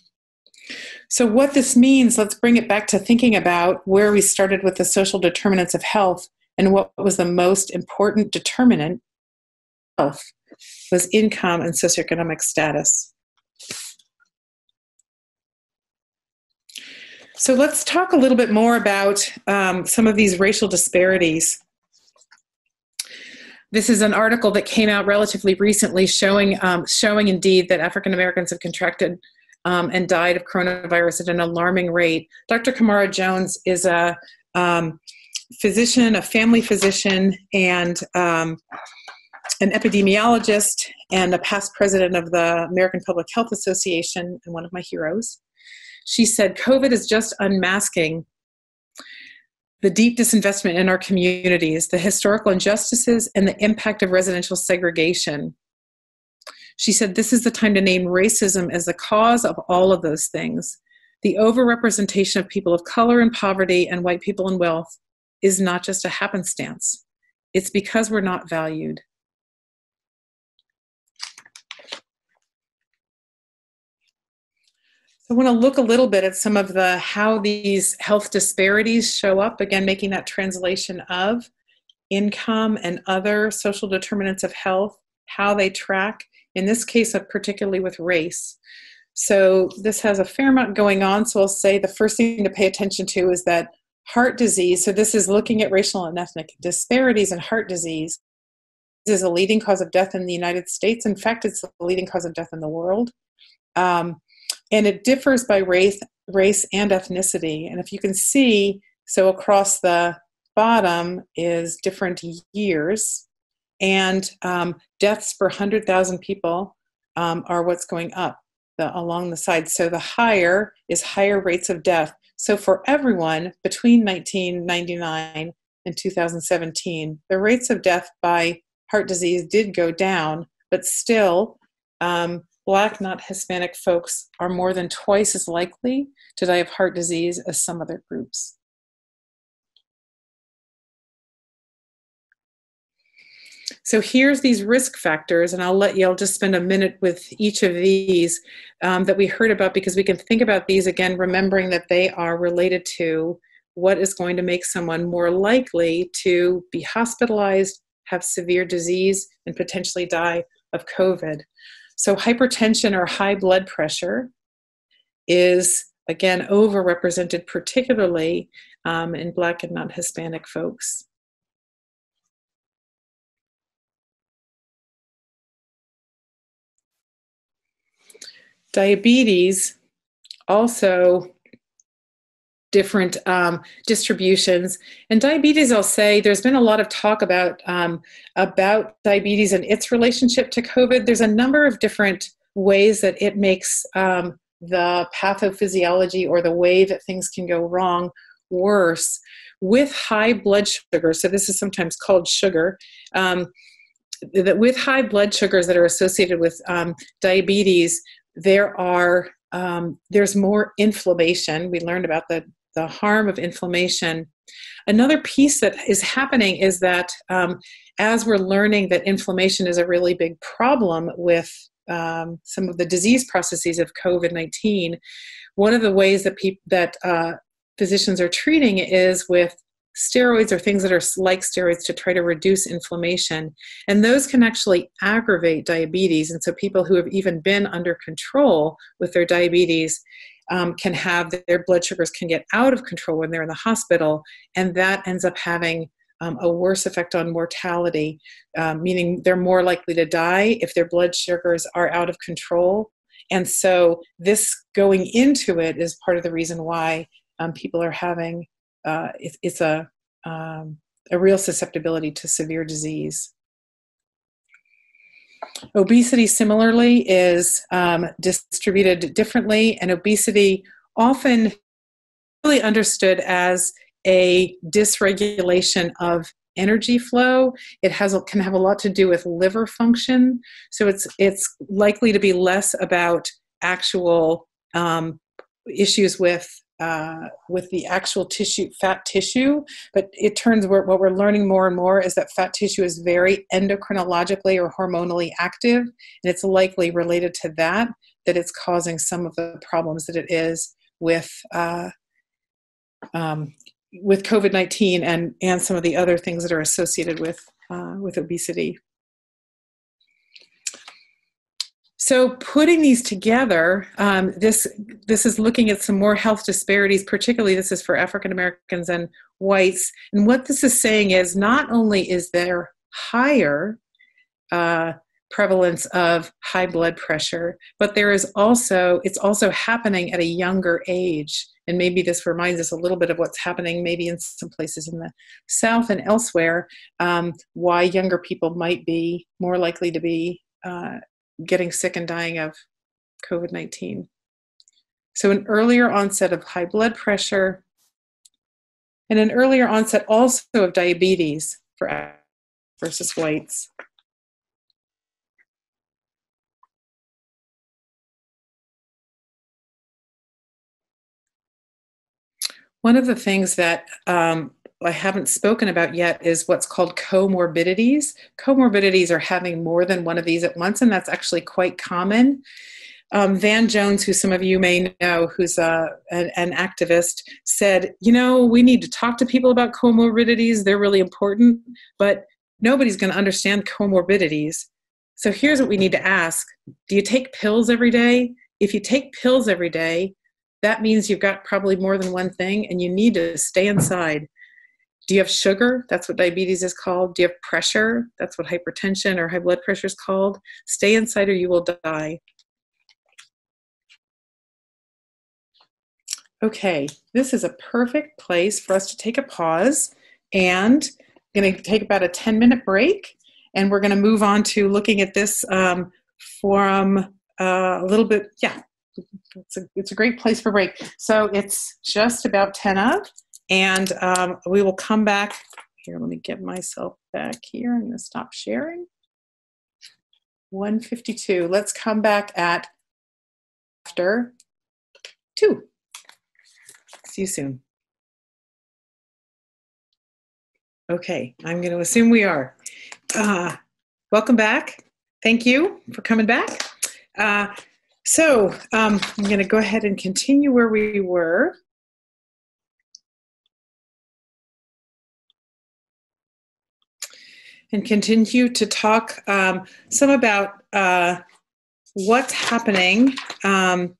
Speaker 2: So, what this means, let's bring it back to thinking about where we started with the social determinants of health and what was the most important determinant of health was income and socioeconomic status. So, let's talk a little bit more about um, some of these racial disparities. This is an article that came out relatively recently showing, um, showing indeed that African Americans have contracted um, and died of coronavirus at an alarming rate. Dr. Camara Jones is a um, physician, a family physician, and um, an epidemiologist, and a past president of the American Public Health Association, and one of my heroes. She said, COVID is just unmasking the deep disinvestment in our communities, the historical injustices, and the impact of residential segregation she said, This is the time to name racism as the cause of all of those things. The overrepresentation of people of color in poverty and white people in wealth is not just a happenstance, it's because we're not valued. I want to look a little bit at some of the how these health disparities show up, again, making that translation of income and other social determinants of health, how they track in this case, particularly with race. So this has a fair amount going on. So I'll say the first thing to pay attention to is that heart disease. So this is looking at racial and ethnic disparities in heart disease. This is a leading cause of death in the United States. In fact, it's the leading cause of death in the world. Um, and it differs by race, race and ethnicity. And if you can see, so across the bottom is different years, and um, deaths per 100,000 people um, are what's going up the, along the side. So the higher is higher rates of death. So for everyone between 1999 and 2017, the rates of death by heart disease did go down, but still, um, Black, not Hispanic folks are more than twice as likely to die of heart disease as some other groups. So here's these risk factors, and I'll let you, I'll just spend a minute with each of these um, that we heard about because we can think about these again, remembering that they are related to what is going to make someone more likely to be hospitalized, have severe disease, and potentially die of COVID. So, hypertension or high blood pressure is again overrepresented, particularly um, in Black and non Hispanic folks. Diabetes also different um, distributions. And diabetes, I'll say, there's been a lot of talk about um, about diabetes and its relationship to COVID. There's a number of different ways that it makes um, the pathophysiology or the way that things can go wrong worse with high blood sugar. So this is sometimes called sugar. Um, that with high blood sugars that are associated with um, diabetes, there are um, there's more inflammation. We learned about the the harm of inflammation. Another piece that is happening is that um, as we're learning that inflammation is a really big problem with um, some of the disease processes of COVID 19, one of the ways that people that uh, physicians are treating is with steroids or things that are like steroids to try to reduce inflammation. And those can actually aggravate diabetes. And so people who have even been under control with their diabetes um, can have their blood sugars can get out of control when they're in the hospital, and that ends up having um, a worse effect on mortality, um, meaning they're more likely to die if their blood sugars are out of control. And so, this going into it is part of the reason why um, people are having uh, it, it's a um, a real susceptibility to severe disease. Obesity, similarly, is um, distributed differently, and obesity often really understood as a dysregulation of energy flow. It has can have a lot to do with liver function, so it's it's likely to be less about actual um, issues with uh, with the actual tissue, fat tissue. But it turns what we're learning more and more is that fat tissue is very endocrinologically or hormonally active, and it's likely related to that that it's causing some of the problems that it is with uh, um, with COVID nineteen and and some of the other things that are associated with uh, with obesity. So putting these together, um, this this is looking at some more health disparities. Particularly, this is for African Americans and whites. And what this is saying is, not only is there higher uh, prevalence of high blood pressure, but there is also it's also happening at a younger age. And maybe this reminds us a little bit of what's happening maybe in some places in the South and elsewhere. Um, why younger people might be more likely to be uh, getting sick and dying of COVID 19. So, an earlier onset of high blood pressure and an earlier onset also of diabetes for versus whites. One of the things that um, I haven't spoken about yet is what's called comorbidities. Comorbidities are having more than one of these at once, and that's actually quite common. Um, Van Jones, who some of you may know, who's a, an, an, activist, said, You know, we need to talk to people about comorbidities. They're really important, but nobody's going to understand comorbidities. So here's what we need to ask Do you take pills every day? If you take pills every day, that means you've got probably more than one thing, and you need to stay inside do you have sugar? That's what diabetes is called. Do you have pressure? That's what hypertension or high blood pressure is called. Stay inside or you will die. Okay, this is a perfect place for us to take a pause and I'm going to take about a 10 minute break and we're going to move on to looking at this um, from uh, a little bit, yeah, it's a, it's a great place for break. So it's just about 10 of, and um, we will come back. Here, let me get myself back here. I'm going to stop sharing. 152. Let's come back at after 2. See you soon. Okay, I'm going to assume we are. Uh, welcome back. Thank you for coming back. Uh, so um, I'm going to go ahead and continue where we were. And continue to talk um, some about uh, what's happening um,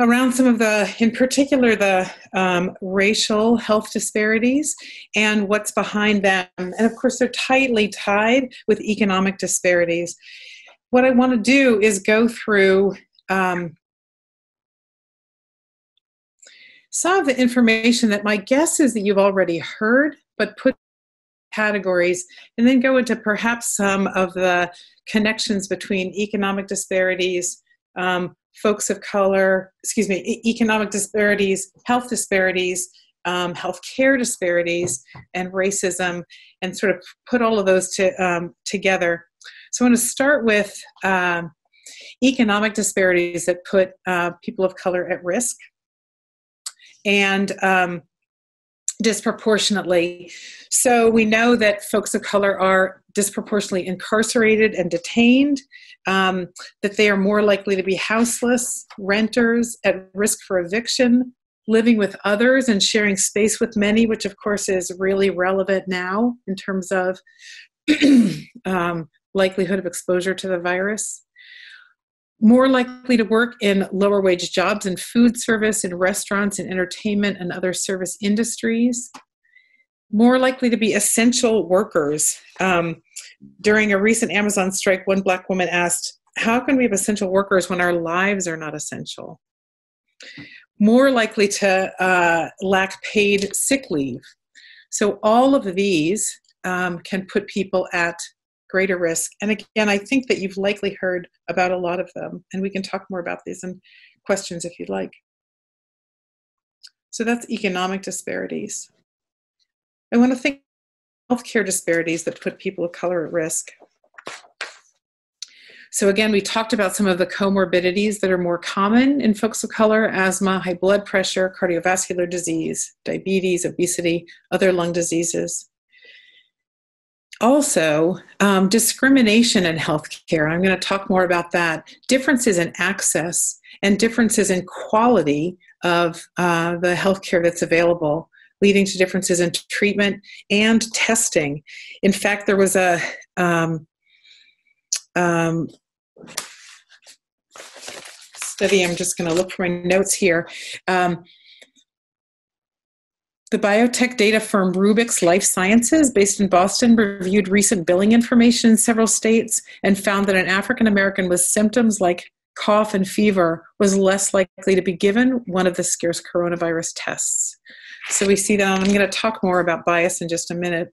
Speaker 2: around some of the, in particular, the um, racial health disparities and what's behind them. And of course, they're tightly tied with economic disparities. What I want to do is go through um, some of the information that my guess is that you've already heard, but put categories, and then go into perhaps some of the connections between economic disparities, um, folks of color, excuse me, economic disparities, health disparities, um, health care disparities, and racism, and sort of put all of those to, um, together. So I want to start with um, economic disparities that put uh, people of color at risk. And um, disproportionately. So we know that folks of color are disproportionately incarcerated and detained, um, that they are more likely to be houseless, renters, at risk for eviction, living with others and sharing space with many, which of course is really relevant now in terms of um, likelihood of exposure to the virus more likely to work in lower wage jobs in food service, in restaurants, in entertainment, and other service industries. More likely to be essential workers. Um, during a recent Amazon strike, one black woman asked, How can we have essential workers when our lives are not essential? More likely to uh, lack paid sick leave. So, all of these um, can put people at greater risk. And again, I think that you've likely heard about a lot of them, and we can talk more about these in questions if you'd like. So that's economic disparities. I want to think healthcare disparities that put people of color at risk. So again, we talked about some of the comorbidities that are more common in folks of color, asthma, high blood pressure, cardiovascular disease, diabetes, obesity, other lung diseases also um, discrimination in healthcare. I'm going to talk more about that. Differences in access and differences in quality of uh, the healthcare that's available, leading to differences in treatment and testing. In fact, there was a um, um, study. I'm just going to look for my notes here. Um, the biotech data firm Rubix Life Sciences, based in Boston, reviewed recent billing information in several states and found that an African American with symptoms like cough and fever was less likely to be given one of the scarce coronavirus tests. So we see that. I'm going to talk more about bias in just a minute.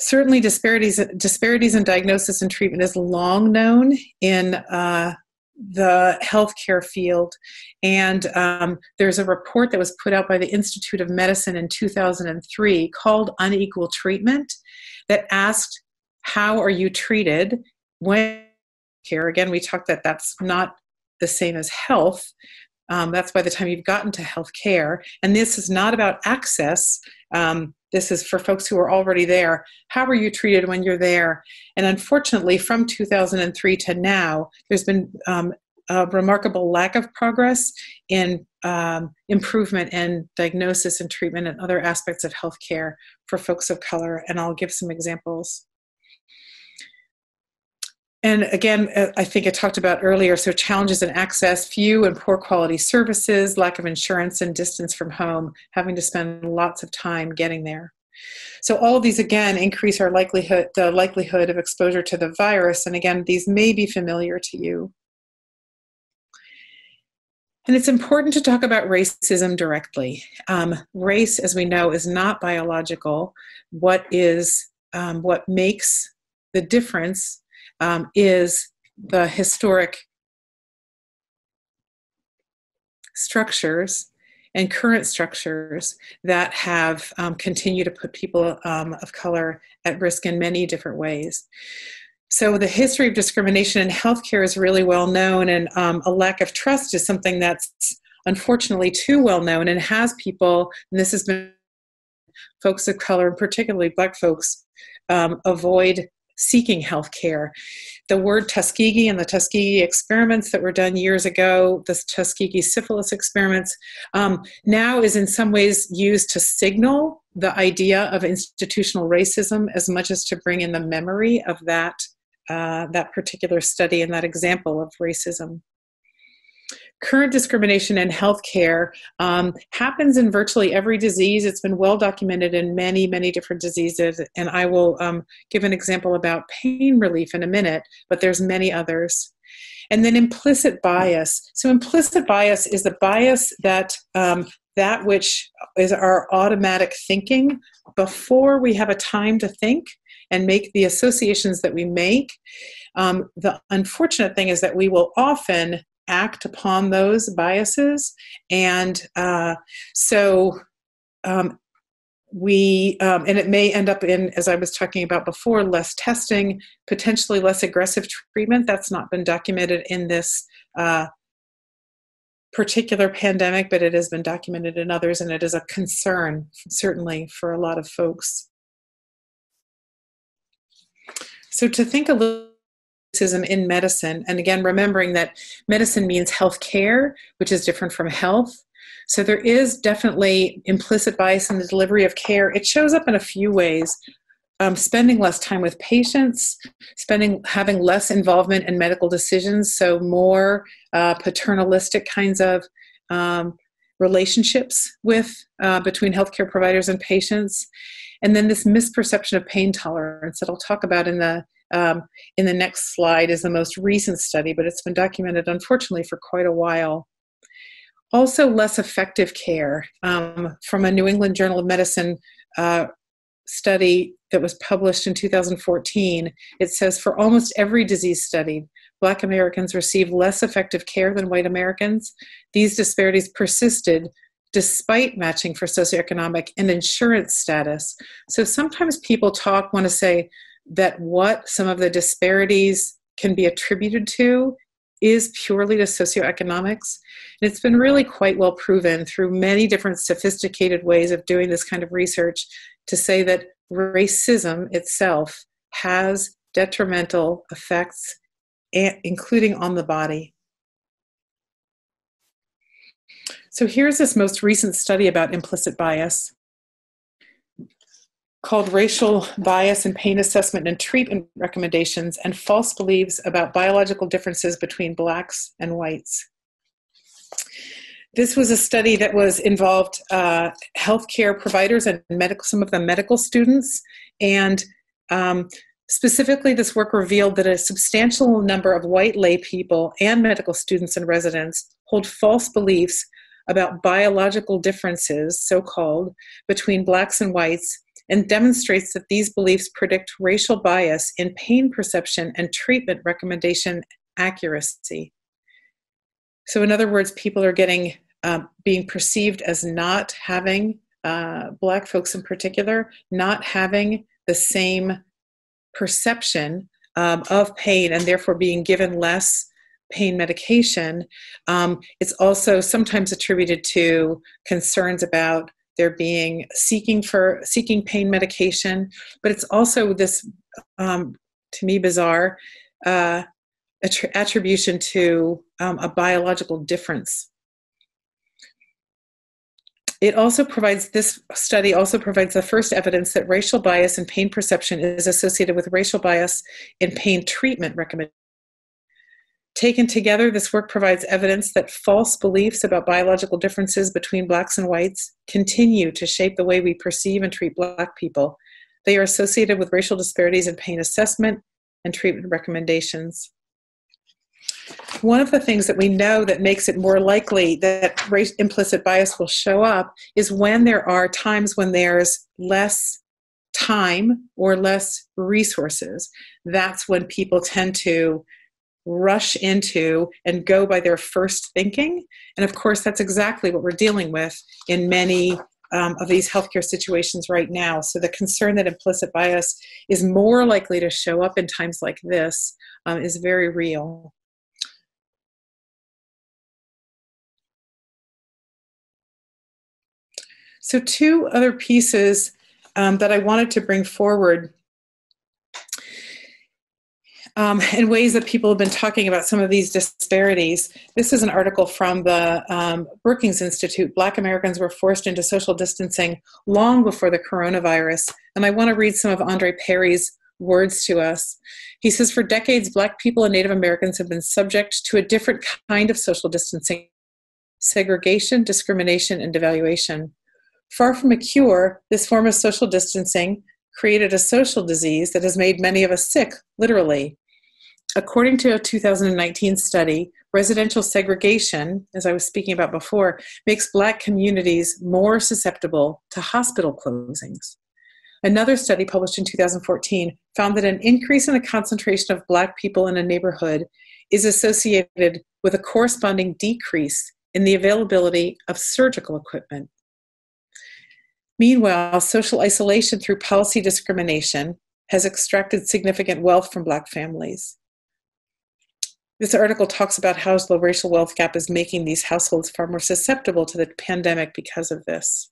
Speaker 2: Certainly, disparities disparities in diagnosis and treatment is long known in uh, the healthcare field. And um, there's a report that was put out by the Institute of Medicine in 2003 called Unequal Treatment that asked, How are you treated when care? Again, we talked that that's not the same as health. Um, that's by the time you've gotten to health care. And this is not about access. Um, this is for folks who are already there. How are you treated when you're there? And unfortunately, from 2003 to now, there's been um, a remarkable lack of progress in um, improvement in diagnosis and treatment and other aspects of healthcare for folks of color. And I'll give some examples. And again, uh, I think I talked about earlier, so challenges in access, few and poor quality services, lack of insurance, and distance from home, having to spend lots of time getting there. So all of these again increase our likelihood, the likelihood of exposure to the virus. And again, these may be familiar to you. And it's important to talk about racism directly. Um, race, as we know, is not biological. What is um, what makes the difference um, is the historic structures and current structures that have um, continued to put people um, of color at risk in many different ways. So, the history of discrimination in healthcare is really well known, and um, a lack of trust is something that's unfortunately too well known and has people, and this has been folks of color, and particularly Black folks, um, avoid seeking health care. The word Tuskegee and the Tuskegee experiments that were done years ago, the Tuskegee syphilis experiments, um, now is in some ways used to signal the idea of institutional racism as much as to bring in the memory of that, uh, that particular study and that example of racism current discrimination in healthcare um, happens in virtually every disease. It's been well documented in many, many different diseases, and I will um, give an example about pain relief in a minute, but there's many others. And then implicit bias. So implicit bias is the bias that um, that which is our automatic thinking before we have a time to think and make the associations that we make. Um, the unfortunate thing is that we will often act upon those biases. And uh, so um, we, um, and it may end up in, as I was talking about before, less testing, potentially less aggressive treatment. That's not been documented in this uh, particular pandemic, but it has been documented in others, and it is a concern, certainly, for a lot of folks. So, to think a little in medicine. And again, remembering that medicine means health care, which is different from health. So there is definitely implicit bias in the delivery of care. It shows up in a few ways. Um, spending less time with patients, spending having less involvement in medical decisions, so more uh, paternalistic kinds of um, relationships with uh, between healthcare providers and patients, and then this misperception of pain tolerance that I'll talk about in the um, in the next slide is the most recent study, but it's been documented, unfortunately, for quite a while. Also, less effective care. Um, from a New England Journal of Medicine uh, study that was published in 2014, it says for almost every disease studied, Black Americans receive less effective care than white Americans. These disparities persisted despite matching for socioeconomic and insurance status. So sometimes people talk, want to say, that what some of the disparities can be attributed to is purely to socioeconomics. And it's been really quite well proven through many different sophisticated ways of doing this kind of research to say that racism itself has detrimental effects, including on the body. So here's this most recent study about implicit bias called Racial Bias and Pain Assessment and Treatment Recommendations and False Beliefs about Biological Differences Between Blacks and Whites. This was a study that was involved uh, healthcare providers and medical, some of the medical students, and um, specifically, this work revealed that a substantial number of white lay people and medical students and residents hold false beliefs about biological differences, so called, between blacks and whites and demonstrates that these beliefs predict racial bias in pain perception and treatment recommendation accuracy. So, in other words, people are getting uh, being perceived as not having uh, Black folks in particular not having the same perception um, of pain and therefore being given less pain medication. Um, it's also sometimes attributed to concerns about they're being seeking for seeking pain medication but it's also this um, to me bizarre uh, attribution to um, a biological difference it also provides this study also provides the first evidence that racial bias in pain perception is associated with racial bias in pain treatment recommendations. Taken together, this work provides evidence that false beliefs about biological differences between blacks and whites continue to shape the way we perceive and treat black people. They are associated with racial disparities in pain assessment and treatment recommendations. One of the things that we know that makes it more likely that race, implicit bias will show up is when there are times when there's less time or less resources. That's when people tend to rush into and go by their first thinking. And of course, that's exactly what we're dealing with in many um, of these healthcare situations right now. So the concern that implicit bias is more likely to show up in times like this um, is very real. So, two other pieces um, that I wanted to bring forward um, in ways that people have been talking about some of these disparities. This is an article from the um, Brookings Institute. Black Americans were forced into social distancing long before the coronavirus. And I want to read some of Andre Perry's words to us. He says For decades, Black people and Native Americans have been subject to a different kind of social distancing segregation, discrimination, and devaluation. Far from a cure, this form of social distancing created a social disease that has made many of us sick, literally. According to a 2019 study, residential segregation, as I was speaking about before, makes Black communities more susceptible to hospital closings. Another study published in 2014 found that an increase in the concentration of Black people in a neighborhood is associated with a corresponding decrease in the availability of surgical equipment. Meanwhile, social isolation through policy discrimination has extracted significant wealth from Black families. This article talks about how the racial wealth gap is making these households far more susceptible to the pandemic because of this.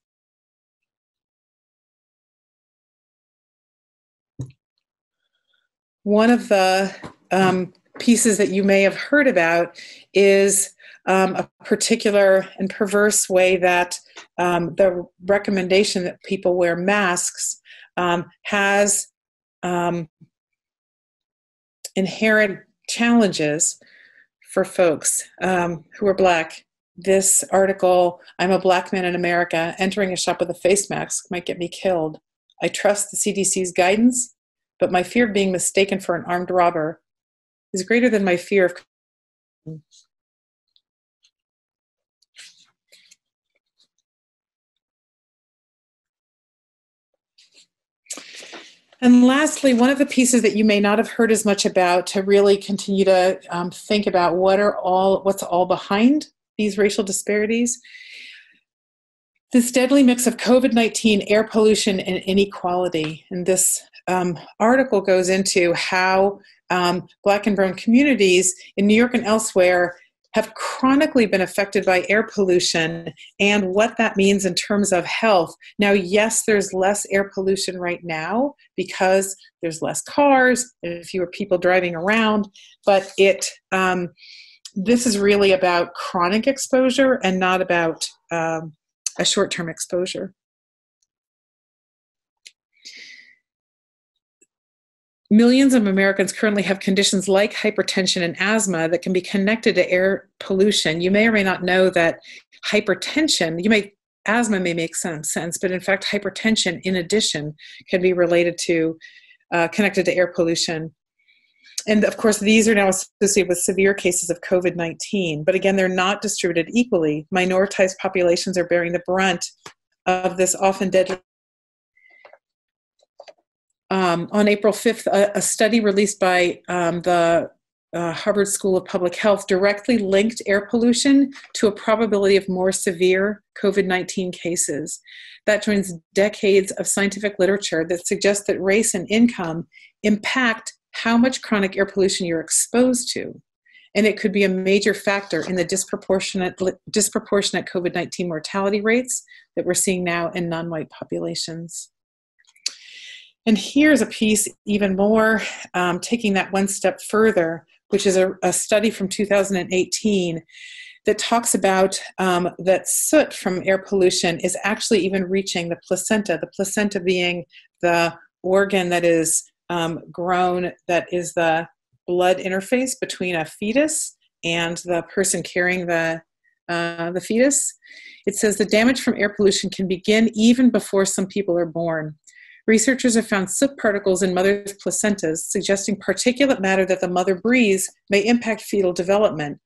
Speaker 2: One of the um, pieces that you may have heard about is um, a particular and perverse way that um, the recommendation that people wear masks um, has um, inherent challenges for folks um, who are black. This article, I'm a black man in America, entering a shop with a face mask might get me killed. I trust the CDC's guidance, but my fear of being mistaken for an armed robber is greater than my fear of And lastly, one of the pieces that you may not have heard as much about to really continue to um, think about what are all what's all behind these racial disparities. This deadly mix of COVID 19, air pollution, and inequality. And this um, article goes into how um, Black and Brown communities in New York and elsewhere have chronically been affected by air pollution and what that means in terms of health. Now, yes, there's less air pollution right now because there's less cars, and fewer people driving around, but it um, this is really about chronic exposure and not about um, a short-term exposure. Millions of Americans currently have conditions like hypertension and asthma that can be connected to air pollution. You may or may not know that hypertension, you may asthma may make some sense, but in fact, hypertension, in addition, can be related to uh, connected to air pollution. And of course, these are now associated with severe cases of COVID 19. But again, they're not distributed equally. Minoritized populations are bearing the brunt of this often deadly um, on April 5th, a, a study released by um, the uh, Harvard School of Public Health directly linked air pollution to a probability of more severe COVID 19 cases. That joins decades of scientific literature that suggests that race and income impact how much chronic air pollution you're exposed to. And it could be a major factor in the disproportionate, disproportionate COVID 19 mortality rates that we're seeing now in non white populations. And here's a piece even more, um, taking that one step further, which is a, a study from 2018 that talks about um, that soot from air pollution is actually even reaching the placenta, the placenta being the organ that is um, grown, that is the blood interface between a fetus and the person carrying the, uh, the fetus. It says the damage from air pollution can begin even before some people are born. Researchers have found soot particles in mothers' placentas, suggesting particulate matter that the mother breathes may impact fetal development.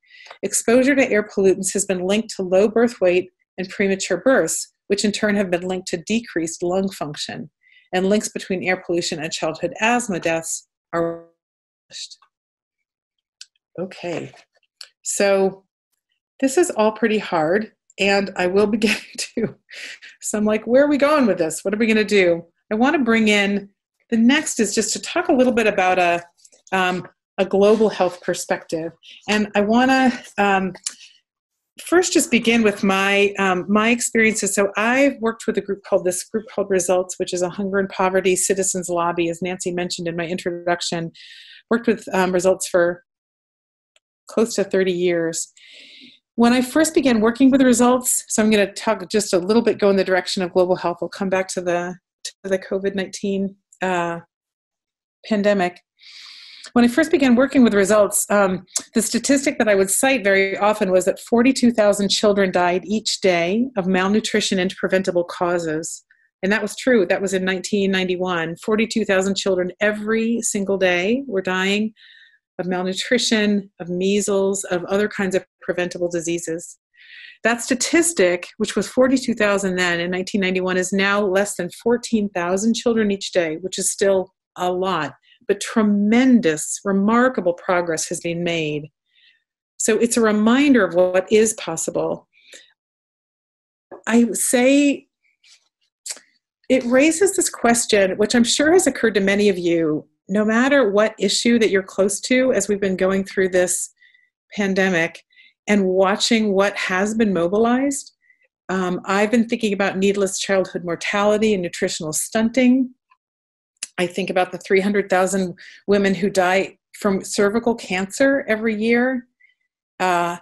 Speaker 2: Exposure to air pollutants has been linked to low birth weight and premature births, which in turn have been linked to decreased lung function. And links between air pollution and childhood asthma deaths are Okay, so this is all pretty hard, and I will be getting to. So I'm like, where are we going with this? What are we going to do? I want to bring in the next is just to talk a little bit about a um, a global health perspective, and I want to um, first just begin with my um, my experiences. So I've worked with a group called this group called Results, which is a hunger and poverty citizens lobby, as Nancy mentioned in my introduction. Worked with um, Results for close to 30 years. When I first began working with results, so I'm going to talk just a little bit, go in the direction of global health. We'll come back to the to the COVID 19 uh, pandemic. When I first began working with results, um, the statistic that I would cite very often was that 42,000 children died each day of malnutrition and preventable causes. And that was true. That was in 1991. 42,000 children every single day were dying of malnutrition, of measles, of other kinds of preventable diseases. That statistic, which was 42,000 then in 1991, is now less than 14,000 children each day, which is still a lot. But tremendous, remarkable progress has been made. So it's a reminder of what is possible. I say it raises this question, which I'm sure has occurred to many of you no matter what issue that you're close to as we've been going through this pandemic, and watching what has been mobilized. Um, I've been thinking about needless childhood mortality and nutritional stunting. I think about the 300,000 women who die from cervical cancer every year. Uh,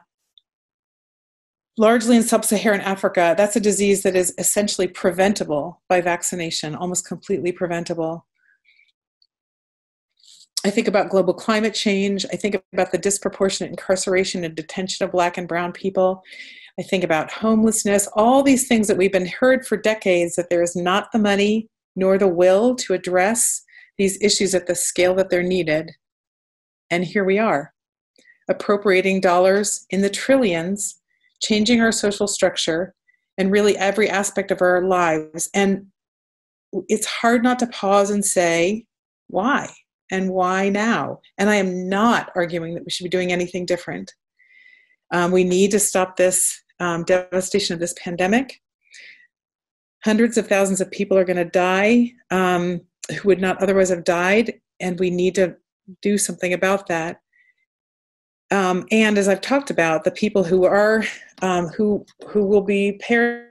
Speaker 2: largely in sub Saharan Africa, that's a disease that is essentially preventable by vaccination, almost completely preventable. I think about global climate change. I think about the disproportionate incarceration and detention of Black and Brown people. I think about homelessness, all these things that we've been heard for decades that there is not the money nor the will to address these issues at the scale that they're needed. And here we are, appropriating dollars in the trillions, changing our social structure, and really every aspect of our lives. And it's hard not to pause and say, why? And why now? And I am not arguing that we should be doing anything different. Um, we need to stop this um, devastation of this pandemic. Hundreds of thousands of people are going to die um, who would not otherwise have died, and we need to do something about that. Um, and as I've talked about, the people who are um, who who will be paired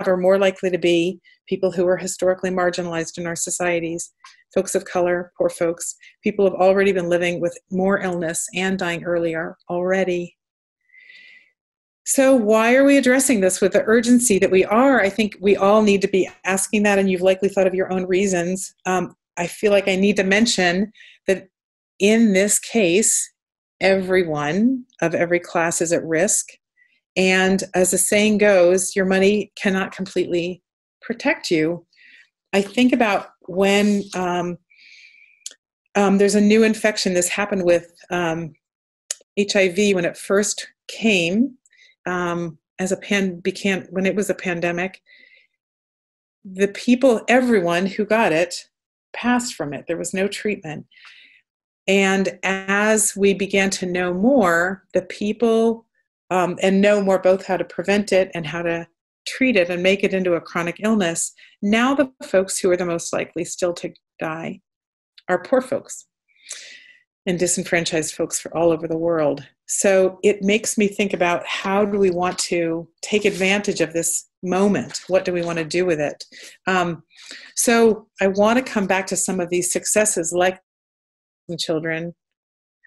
Speaker 2: are more likely to be people who are historically marginalized in our societies folks of color, poor folks, people have already been living with more illness and dying earlier already. So, why are we addressing this with the urgency that we are? I think we all need to be asking that, and you've likely thought of your own reasons. Um, I feel like I need to mention that in this case, everyone of every class is at risk. And as the saying goes, your money cannot completely protect you. I think about when um, um, there's a new infection. This happened with um, HIV when it first came um, as a pan began when it was a pandemic. The people, everyone who got it, passed from it. There was no treatment. And as we began to know more, the people um, and know more both how to prevent it and how to treat it and make it into a chronic illness, now the folks who are the most likely still to die are poor folks and disenfranchised folks for all over the world. So it makes me think about how do we want to take advantage of this moment? What do we want to do with it? Um, so I want to come back to some of these successes, like children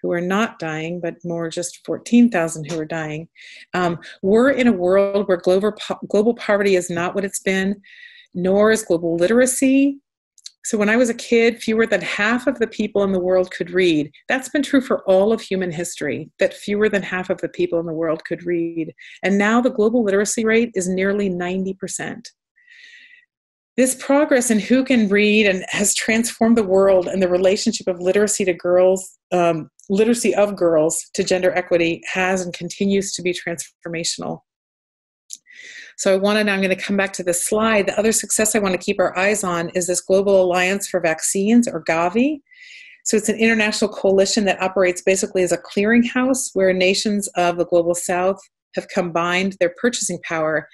Speaker 2: who are not dying, but more just 14,000 who are dying. Um, we're in a world where global, po- global poverty is not what it's been, nor is global literacy. So when I was a kid, fewer than half of the people in the world could read. That's been true for all of human history, that fewer than half of the people in the world could read. And now the global literacy rate is nearly 90% this progress in who can read and has transformed the world and the relationship of literacy to girls um, literacy of girls to gender equity has and continues to be transformational. So i wanted i'm going to come back to this slide. The other success i want to keep our eyes on is this global alliance for vaccines or gavi so it's an international coalition that operates basically as a clearinghouse where nations of the global south have combined their purchasing power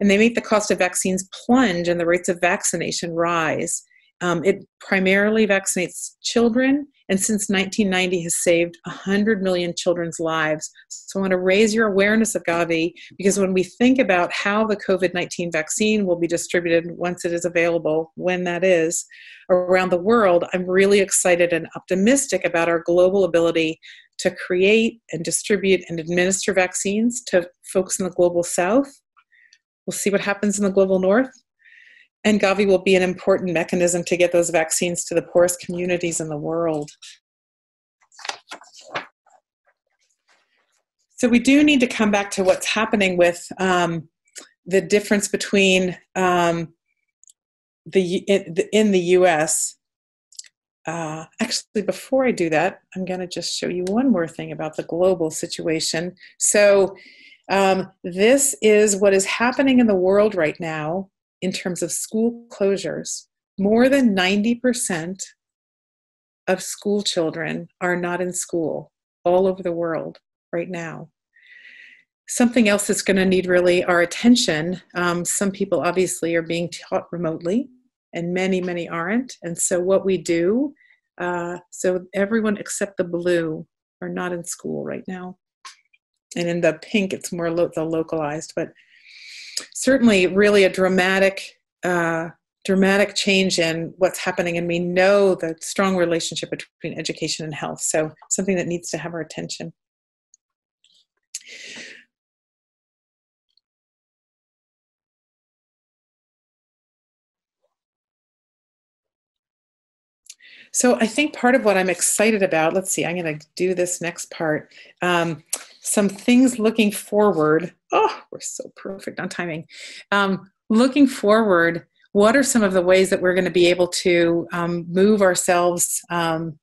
Speaker 2: and they make the cost of vaccines plunge and the rates of vaccination rise. Um, it primarily vaccinates children, and since 1990 has saved 100 million children's lives. So I want to raise your awareness of Gavi because when we think about how the COVID 19 vaccine will be distributed once it is available, when that is, around the world, I'm really excited and optimistic about our global ability to create and distribute and administer vaccines to folks in the global south We'll see what happens in the global north. And Gavi will be an important mechanism to get those vaccines to the poorest communities in the world. So we do need to come back to what's happening with um, the difference between um, the in the U.S. Uh, actually, before I do that, I'm going to just show you one more thing about the global situation. So um, this is what is happening in the world right now in terms of school closures. More than 90% of school children are not in school all over the world right now. Something else that's going to need really our attention. Um, some people obviously are being taught remotely, and many, many aren't. And so, what we do, uh, so everyone except the blue are not in school right now and in the pink it's more lo- the localized but certainly really a dramatic uh, dramatic change in what's happening and we know the strong relationship between education and health so something that needs to have our attention So I think part of what I'm excited about, let's see, I'm going to do this next part. Um, some things looking forward. Oh, we're so perfect on timing. Um, looking forward, what are some of the ways that we're going to be able to um, move ourselves um,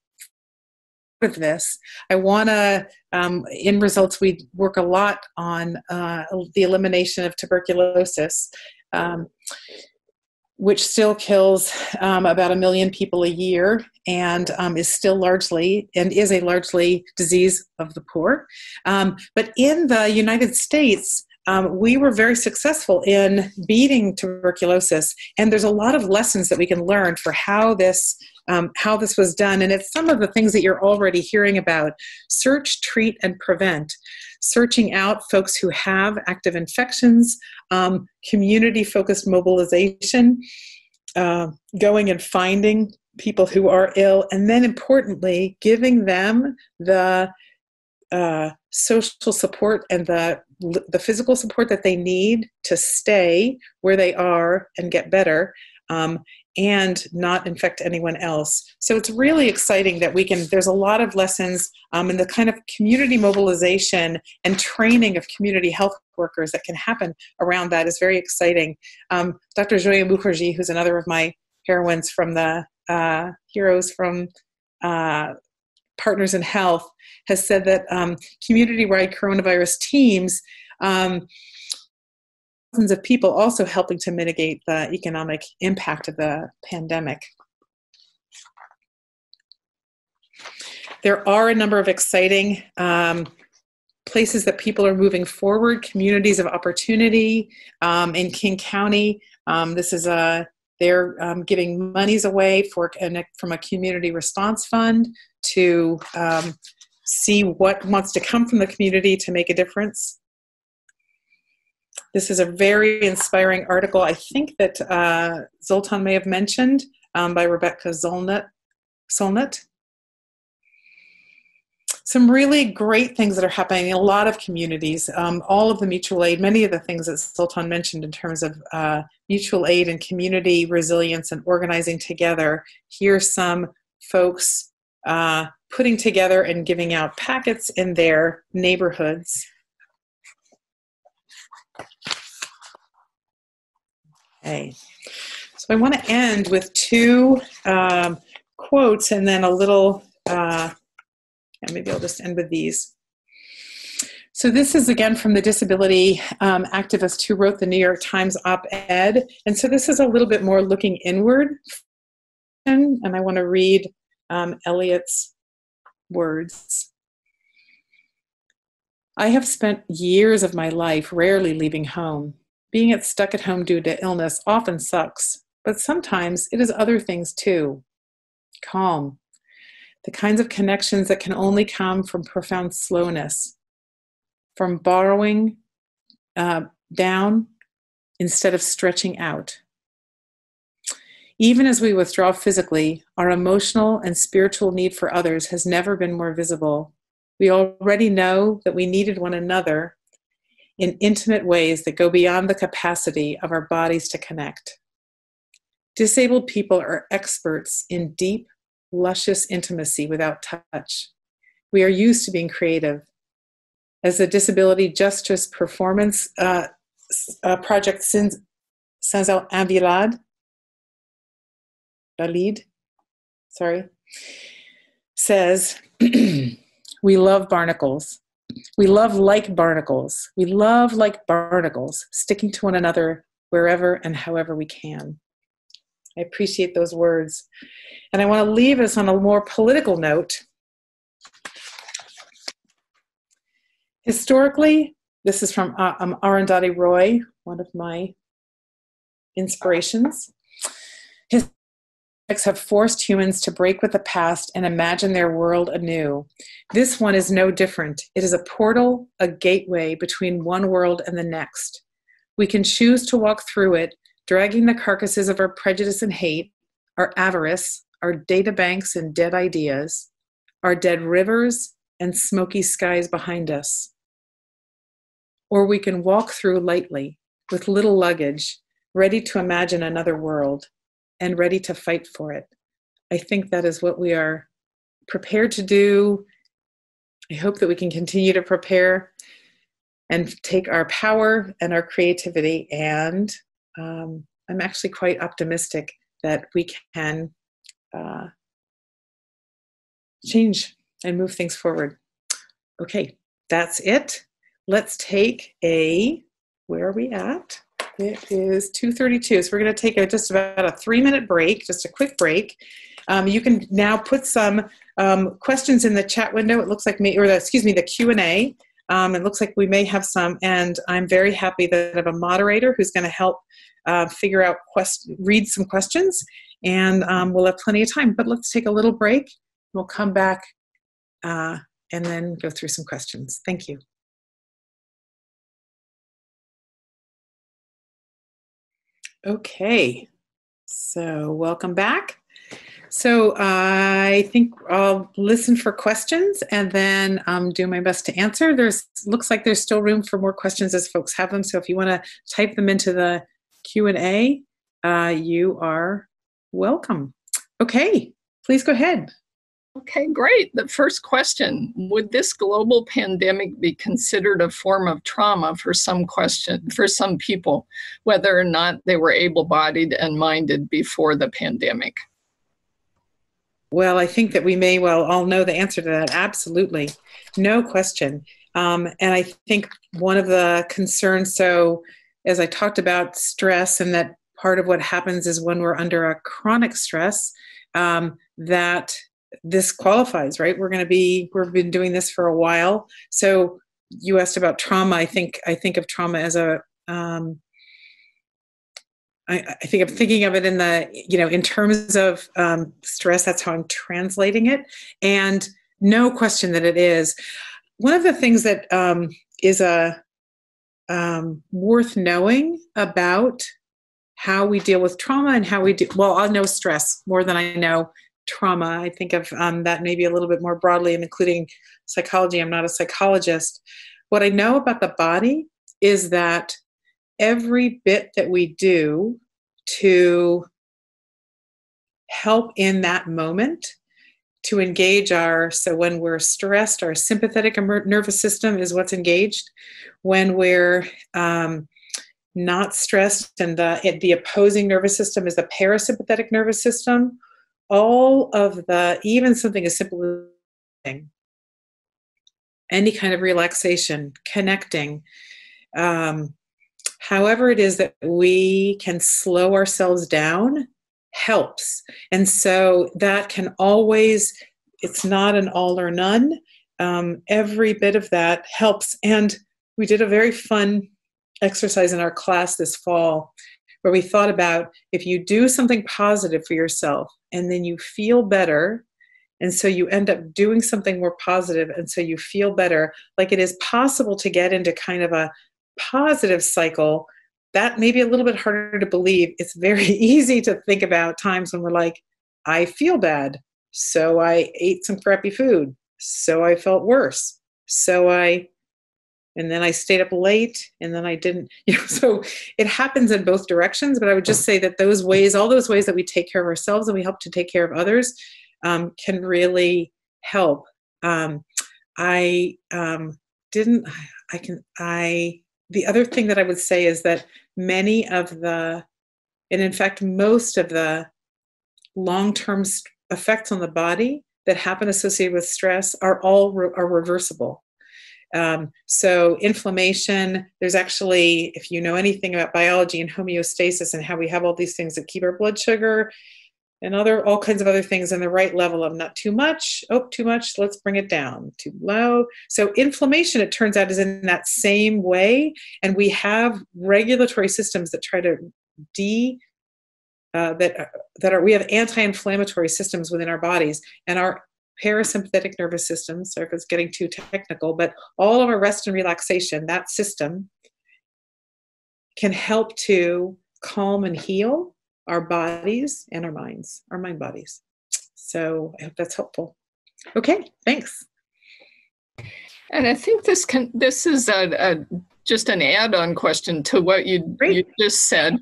Speaker 2: with this? I want to, um, in results, we work a lot on uh, the elimination of tuberculosis. Which still kills um, about a million people a year and um, is still largely and is a largely disease of the poor. Um, but in the United States, um, we were very successful in beating tuberculosis, and there's a lot of lessons that we can learn for how this um, how this was done. And it's some of the things that you're already hearing about: search, treat, and prevent searching out folks who have active infections, um, community focused mobilization, uh, going and finding people who are ill, and then importantly, giving them the uh, social support and the the physical support that they need to stay where they are and get better, um, and not infect anyone else. So it's really exciting that we can, there's a lot of lessons um, in the kind of community mobilization and training of community health workers that can happen around that is very exciting. Um, Dr. Joia Mukherjee, who's another of my heroines from the uh, heroes from uh, Partners in Health, has said that um, community-wide coronavirus teams um, thousands of people also helping to mitigate the economic impact of the pandemic. There are a number of exciting um, places that people are moving forward, communities of opportunity um, in King County. Um, this is a they're um, giving monies away for from a community response fund to um, see what wants to come from the community to make a difference. This is a very inspiring article, I think that uh, Zoltan may have mentioned, um, by Rebecca Zolnut. Solnit. some really great things that are happening in a lot of communities. Um, all of the mutual aid, many of the things that Zoltan mentioned in terms of uh, mutual aid and community resilience and organizing together. Here's some folks uh, putting together and giving out packets in their neighborhoods. Okay, so I want to end with two um, quotes and then a little. Uh, and maybe I'll just end with these. So this is again from the disability um, activist who wrote the New York Times op-ed, and so this is a little bit more looking inward. And I want to read um, Elliot's words. I have spent years of my life rarely leaving home. Being at stuck at home due to illness often sucks, but sometimes it is other things too. Calm, the kinds of connections that can only come from profound slowness, from borrowing uh, down instead of stretching out. Even as we withdraw physically, our emotional and spiritual need for others has never been more visible. We already know that we needed one another in intimate ways that go beyond the capacity of our bodies to connect. Disabled people are experts in deep luscious intimacy without touch. We are used to being creative. As the Disability Justice Performance uh, uh, Project Sins Invalide, Balid, sorry, says, we love barnacles. We love like barnacles. We love like barnacles, sticking to one another wherever and however we can. I appreciate those words. And I want to leave us on a more political note. Historically, this is from uh, um, Arundhati Roy, one of my inspirations. His have forced humans to break with the past and imagine their world anew. This one is no different. It is a portal, a gateway between one world and the next. We can choose to walk through it, dragging the carcasses of our prejudice and hate, our avarice, our data banks and dead ideas, our dead rivers and smoky skies behind us. Or we can walk through lightly with little luggage, ready to imagine another world and ready to fight for it. I think that is what we are prepared to do. I hope that we can continue to prepare and take our power and our creativity. And um, I'm actually quite optimistic that we can uh, change and move things forward. Okay, that's it. Let's take a, where are we at? It is 2.32, so we're going to take a, just about a three minute break, just a quick break. Um, you can now put some um, questions in the chat window. It looks like me, or the, excuse me, the Q&A. Um, it looks like we may have some, and I'm very happy that I have a moderator who's going to help uh, figure out, quest- read some questions, and um, we'll have plenty of time. But let's take a little break. We'll come back uh, and then go through some questions. Thank you. Okay, so welcome back. So I think I'll listen for questions and then um, do my best to answer. There's looks like there's still room for more questions as folks have them. So if you want to type them into the Q and A, uh, you are welcome. Okay, please go ahead.
Speaker 3: Okay, great. The first question Would this global pandemic be considered a form of trauma for some question for some people, whether or not they were able-bodied and minded before the pandemic?
Speaker 2: Well, I think that we may well all know the answer to that. Absolutely. No question. Um, and I think one of the concerns, so as I talked about stress and that part of what happens is when we're under a chronic stress um, that this qualifies right we're going to be we've been doing this for a while so you asked about trauma i think i think of trauma as a um, I, I think I'm thinking of it in the, you know, in terms of um, stress, that's how I'm translating it. And no question that it is. One of the things that um, is a um, worth knowing about how we deal with trauma and how we do well i know stress more than i know trauma. I think of um, that maybe a little bit more broadly, and including psychology. I'm not a psychologist. What I know about the body is that every bit that we do to help in that moment to engage our so when we're stressed our sympathetic nervous system is what's engaged when we're um, not stressed and the the opposing nervous system is the parasympathetic nervous system all of the even something as simple as any kind of relaxation connecting um, however it is that we can slow ourselves down helps. And so that can always it's not an all or none um, every bit of that helps. And we did a very fun exercise in our class this fall where we thought about if you do something positive for yourself and then you feel better and so you end up doing something more positive and so you feel better like it is possible to get into kind of a positive cycle that may be a little bit harder to believe. It's very easy to think about times when we're like i feel bad. So i ate some crappy food. So i felt worse. So i and then I stayed up late and then I didn't, you know, so it happens in both directions. But I would just say that those ways, all those ways that we take care of ourselves and we help to take care of others um, can really help. Um, I um, didn't, I can, I, the other thing that I would say is that many of the, and in fact, most of the long term effects on the body that happen associated with stress are all re- are reversible um, so, inflammation, there's actually, if you know anything about biology and homeostasis and how we have all these things that keep our blood sugar and other all kinds of other things in the right level of not too much oh too much let's bring it down too low. So inflammation it turns out is in that same way. And we have regulatory systems that try to de uh, that uh, that are we have anti-inflammatory systems within our bodies. And our parasympathetic nervous system. So if it's getting too technical, but all of our rest and relaxation, that system can help to calm and heal our bodies and our minds, our mind bodies. So I hope that's helpful. Okay, thanks.
Speaker 3: And I think this can this is a, a just an add-on question to what you, you just said.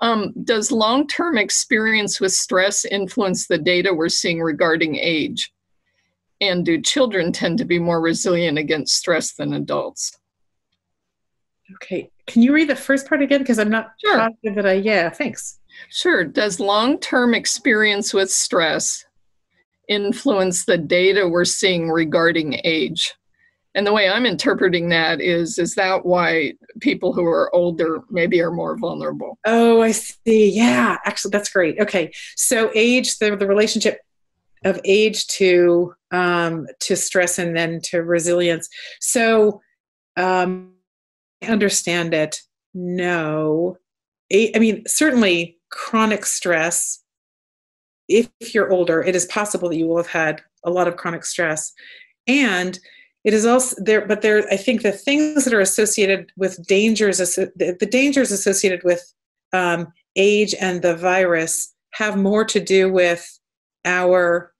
Speaker 3: Um, does long-term experience with stress influence the data we're seeing regarding age? And do children tend to be more resilient against stress than adults?
Speaker 2: Okay. Can you read the first part again? Because I'm not sure. positive that I, yeah, thanks.
Speaker 3: Sure. Does long term experience with stress influence the data we're seeing regarding age? And the way I'm interpreting that is, is that why people who are older maybe are more vulnerable?
Speaker 2: Oh, I see. Yeah, actually, that's great. Okay. So, age, the, the relationship of age to um, to stress and then to resilience. So um, I understand it. No, I mean certainly chronic stress. If you're older, it is possible that you will have had a lot of chronic stress, and it is also there. But there, I think the things that are associated with dangers, the dangers associated with um, age and the virus, have more to do with our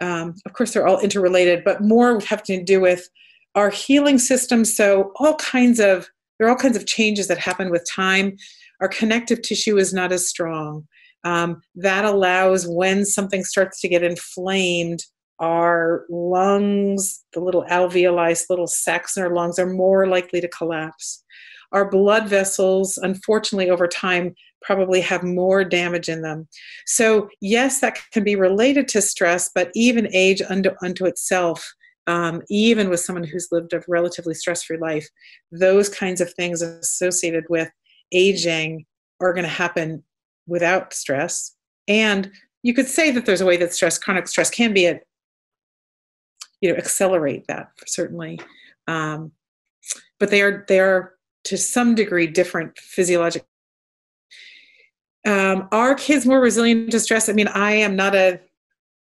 Speaker 2: um, of course they're all interrelated but more have to do with our healing system. So all kinds of there are all kinds of changes that happen with time. Our connective tissue is not as strong. Um, that allows when something starts to get inflamed our lungs the little alveoli little sacs in our lungs are more likely to collapse our blood vessels unfortunately over time probably have more damage in them. So, yes, that can be related to stress, but even age unto, unto itself, um, even with someone who's lived a relatively stress free life, those kinds of things associated with aging are going to happen without stress. And you could say that there's a way that stress, chronic stress, can be a, you know, accelerate that certainly. Um, but they are they are to some degree different physiologic um, are kids more resilient to stress? I mean, I am not a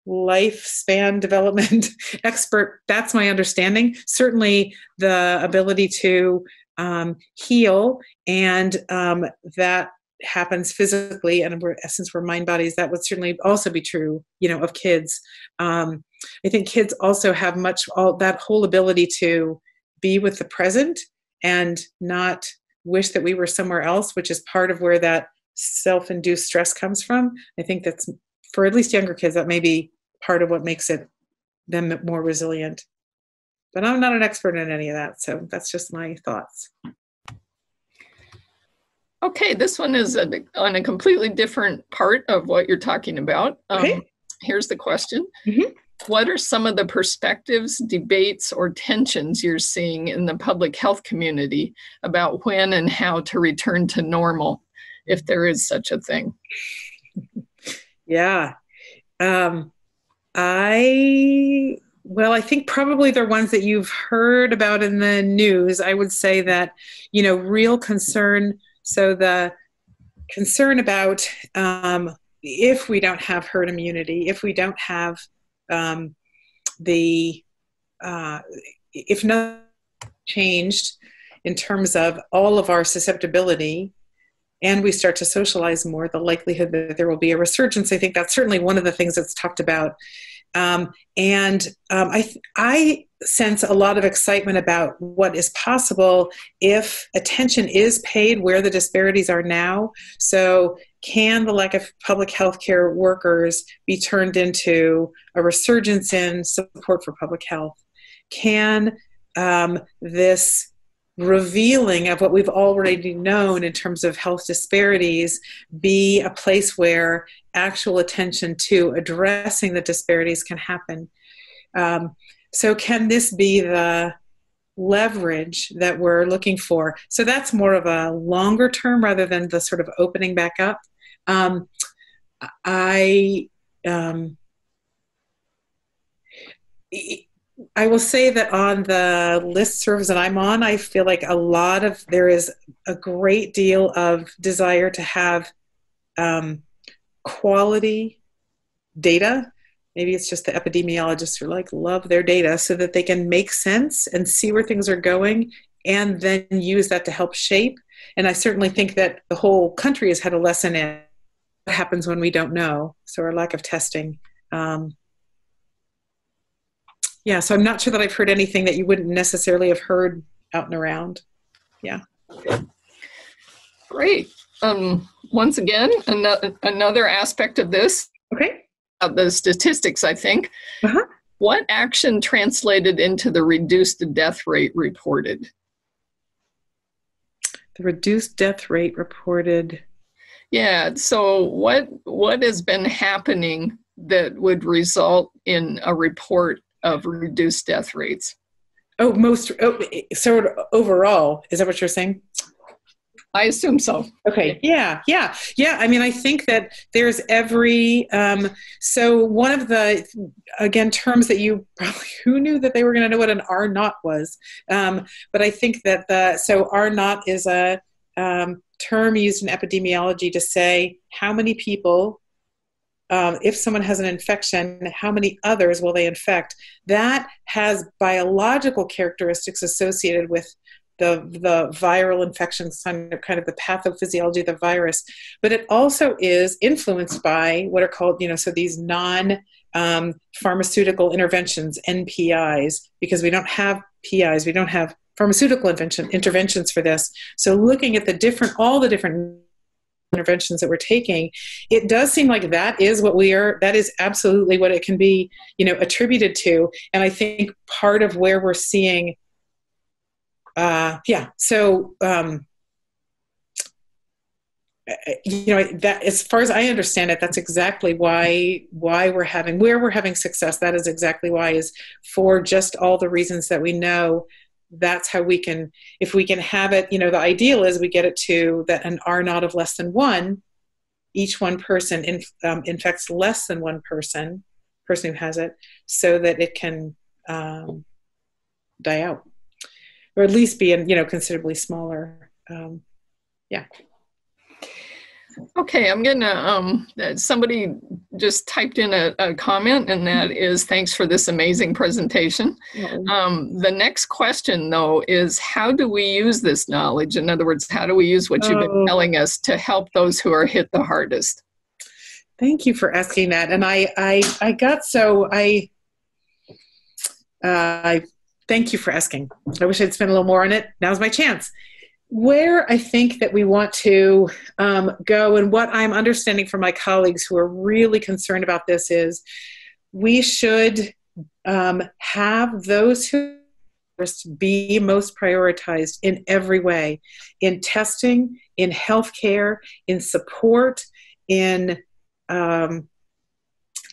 Speaker 2: lifespan development expert. That's my understanding. Certainly, the ability to um, heal and um, that happens physically and we're, since we're mind bodies that would certainly also be true you know of kids um, i think kids also have much all that whole ability to be with the present and not wish that we were somewhere else which is part of where that self-induced stress comes from i think that's for at least younger kids that may be part of what makes it them more resilient but i'm not an expert in any of that so that's just my thoughts
Speaker 3: Okay, this one is a, on a completely different part of what you're talking about. Um, okay. Here's the question mm-hmm. What are some of the perspectives, debates, or tensions you're seeing in the public health community about when and how to return to normal, if there is such a thing?
Speaker 2: Yeah. Um, I well, I think probably they're ones that you've heard about in the news. I would say that, you know, real concern so the concern about um, if we don't have herd immunity, if we don't have um, the, uh, if nothing changed in terms of all of our susceptibility and we start to socialize more, the likelihood that there will be a resurgence, I think that's certainly one of the things that's talked about. Um, and um, I, I sense a lot of excitement about what is possible if attention is paid where the disparities are now. So, can the lack of public health care workers be turned into a resurgence in support for public health? Can um, this revealing of what we've already known in terms of health disparities be a place where actual attention to addressing the disparities can happen? Um, so, can this be the leverage that we're looking for? So, that's more of a longer term rather than the sort of opening back up. Um, I um, I will say that on the list serves that I'm on, I feel like a lot of there is a great deal of desire to have um, quality data. Maybe it's just the epidemiologists who like love their data so that they can make sense and see where things are going and then use that to help shape. And i certainly think that the whole country has had a lesson in happens when we don't know so our lack of testing um, yeah so i'm not sure that i've heard anything that you wouldn't necessarily have heard out and around yeah
Speaker 3: great um, once again another, another aspect of this
Speaker 2: okay Of
Speaker 3: the statistics, I think. Uh-huh. What action translated into the reduced death rate reported?
Speaker 2: The reduced death rate reported.
Speaker 3: Yeah. So what what has been happening that would result in a report of reduced death rates?
Speaker 2: Oh, most oh, so overall, is that what you're saying?
Speaker 3: I assume so.
Speaker 2: Okay. Yeah. Yeah. Yeah. I mean, I think that there's every. Um, so one of the again terms that you probably who knew that they were going to know what an R naught was, um, but I think that the so R naught is a um, term used in epidemiology to say how many people. Um, if someone has an infection, how many others will they infect? That has biological characteristics associated with the the viral infections, kind of, kind of the pathophysiology of the virus, but it also is influenced by what are called, you know, so these non um, pharmaceutical interventions, NPIs, because we don't have PIs, we don't have pharmaceutical intervention, interventions for this. So looking at the different, all the different interventions that we're taking it does seem like that is what we are that is absolutely what it can be you know attributed to and i think part of where we're seeing uh, yeah, so um, you know that as far as I understand it, that's exactly why why we're having where we're having success. That is exactly why is for just all the reasons that we know. That's how we can if we can have it. You know, the ideal is we get it to that an R naught of less than one. Each one person in, um, infects less than one person, person who has it, so that it can um, die out or at least be in you know considerably smaller um, yeah
Speaker 3: okay i'm gonna um somebody just typed in a, a, comment, and that is thanks for this amazing presentation. Um, the next question, though, is how do we use this knowledge? In other words, how do we use what you've been oh. telling us to help those who are hit the hardest?
Speaker 2: Thank you for asking that. And I, I, I got so I, uh, I thank you for asking. I wish I'd spent a little more on it. Now's my chance where I think that we want to um, go, and what I'm understanding from my colleagues who are really concerned about this, is we should um, have those who be most prioritized in every way in testing, in healthcare, in support, in um,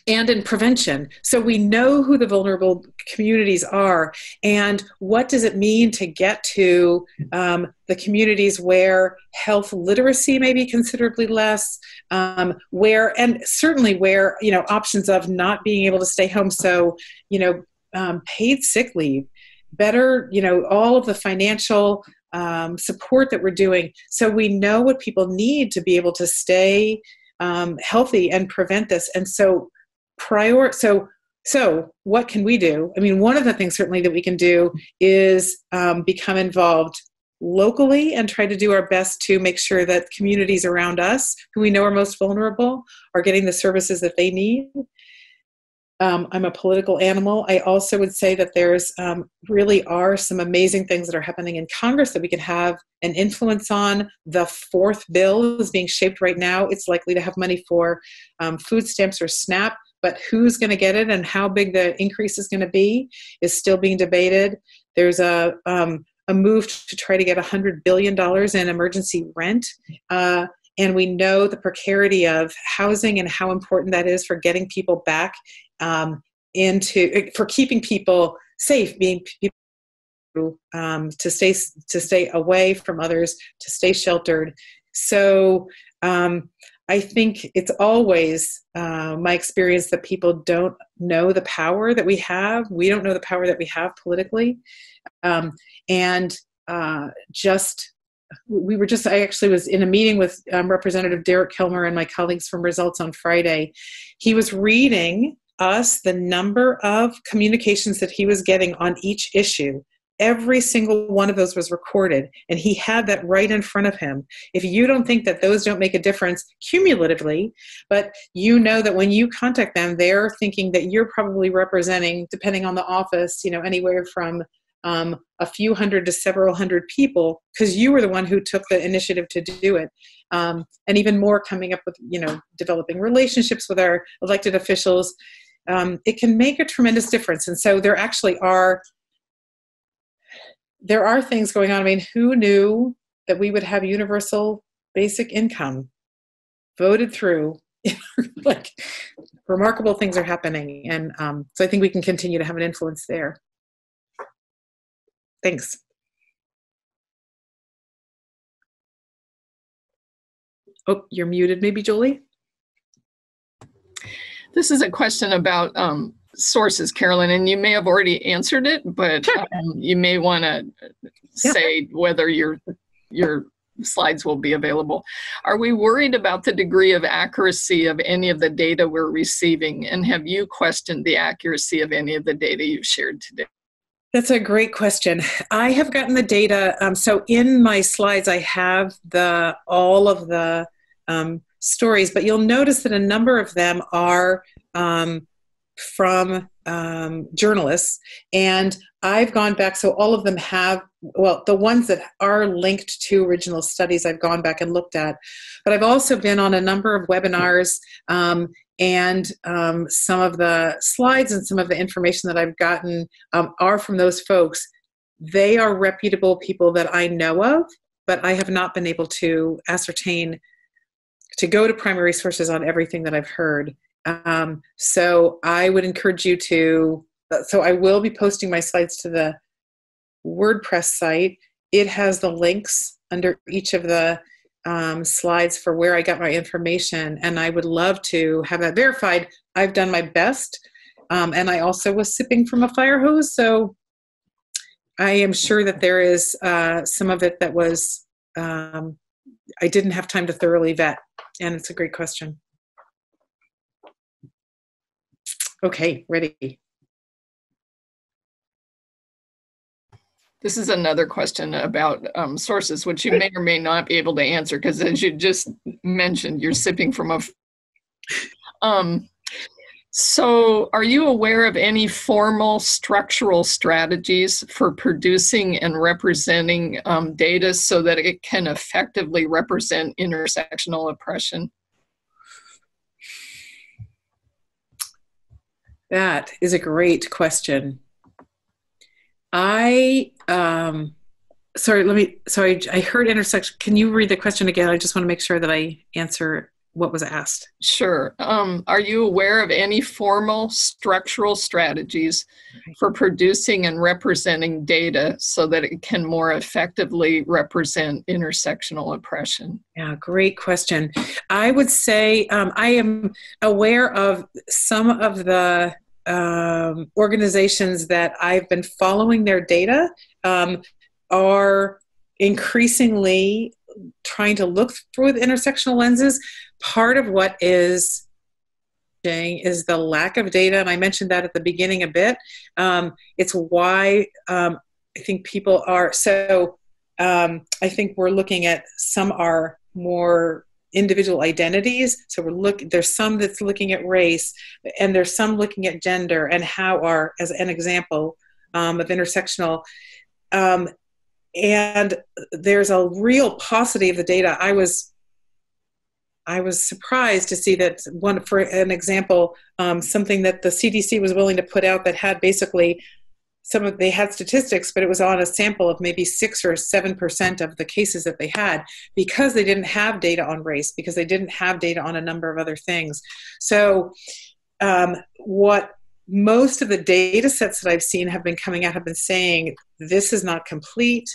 Speaker 2: and in prevention. So we know who the vulnerable communities are, and what does it mean to get to um, the communities where health literacy may be considerably less, um, where and certainly where you know options of not being able to stay home. So you know, um, paid sick leave, better you know all of the financial. Um, support that we're doing so we know what people need to be able to stay um, healthy and prevent this. And so prior so so what can we do? I mean one of the things certainly that we can do is um, become involved locally and try to do our best to make sure that communities around us who we know are most vulnerable are getting the services that they need. Um, i'm a political animal. I also would say that there's um, really are some amazing things that are happening in congress that we can have an influence on. The fourth bill is being shaped right now. It's likely to have money for um, food stamps or snap but who's going to get it and how big the increase is going to be is still being debated. There's a um, a move to try to get $100 billion in emergency rent. Uh, and we know the precarity of housing and how important that is for getting people back um, into, for keeping people safe, being um, to stay to stay away from others, to stay sheltered. So um, I think it's always uh, my experience that people don't know the power that we have. We don't know the power that we have politically. Um, and uh, just, we were just, I actually was in a meeting with um, Representative Derek Kilmer and my colleagues from Results on Friday. He was reading us the number of communications that he was getting on each issue every single one of those was recorded and he had that right in front of him. If you don't think that those don't make a difference cumulatively but you know that when you contact them they're thinking that you're probably representing depending on the office you know anywhere from um, a few hundred to several hundred people because you were the one who took the initiative to do it. Um, and even more coming up with you know developing relationships with our elected officials. Um, it can make a tremendous difference and so there actually are there are things going on. I mean, who knew that we would have universal basic income voted through? like remarkable things are happening, and um, so I think we can continue to have an influence there. Thanks. Oh, you're muted, maybe, Julie?
Speaker 3: This is a question about um, sources, Carolyn, and you may have already answered it, but sure. um, you may want to say yeah. whether your your slides will be available. Are we worried about the degree of accuracy of any of the data we're receiving, and have you questioned the accuracy of any of the data you've shared today?
Speaker 2: That's a great question. I have gotten the data. Um, so in my slides, I have the all of the um, stories, but you'll notice that a number of them are um, from um, journalists, and I've gone back. So all of them have, well, the ones that are linked to original studies, I've gone back and looked at. But I've also been on a number of webinars, um, and um, some of the slides and some of the information that I've gotten um, are from those folks. They are reputable people that I know of, but I have not been able to ascertain to go to primary sources on everything that I've heard. Um, so I would encourage you to, uh, so I will be posting my slides to the WordPress site. It has the links under each of the um, slides for where I got my information, and I would love to have that verified. I've done my best, um, and I also was sipping from a fire hose, so I am sure that there is uh, some of it that was um, I didn't have time to thoroughly vet, and it's a great question. Okay, ready.
Speaker 3: This is another question about um, sources, which you may or may not be able to answer because, as you just mentioned, you're sipping from a. Um, so, are you aware of any formal structural strategies for producing and representing um, data so that it can effectively represent intersectional oppression?
Speaker 2: That is a great question. I um sorry, let me sorry, I heard intersection. Can you read the question again? I just want to make sure that I answer what was asked.
Speaker 3: Sure. Um, are you aware of any formal structural strategies for producing and representing data so that it can more effectively represent intersectional oppression?
Speaker 2: Yeah, great question. I would say um, I am aware of some of the um, organizations that I've been following their data um, are increasingly trying to look through the intersectional lenses. Part of what is is the lack of data, and I mentioned that at the beginning a bit. Um, it's why um, I think people are so. Um, I think we're looking at some are more individual identities. So we're look there's some that's looking at race, and there's some looking at gender and how are as an example um, of intersectional. Um, and there's a real paucity of the data. I was I was surprised to see that one for an example, um, something that the CDC was willing to put out that had basically some of they had statistics but it was on a sample of maybe six or seven percent of the cases that they had because they didn't have data on race because they didn't have data on a number of other things. So um, what most of the data sets that i've seen have been coming out have been saying this is not complete.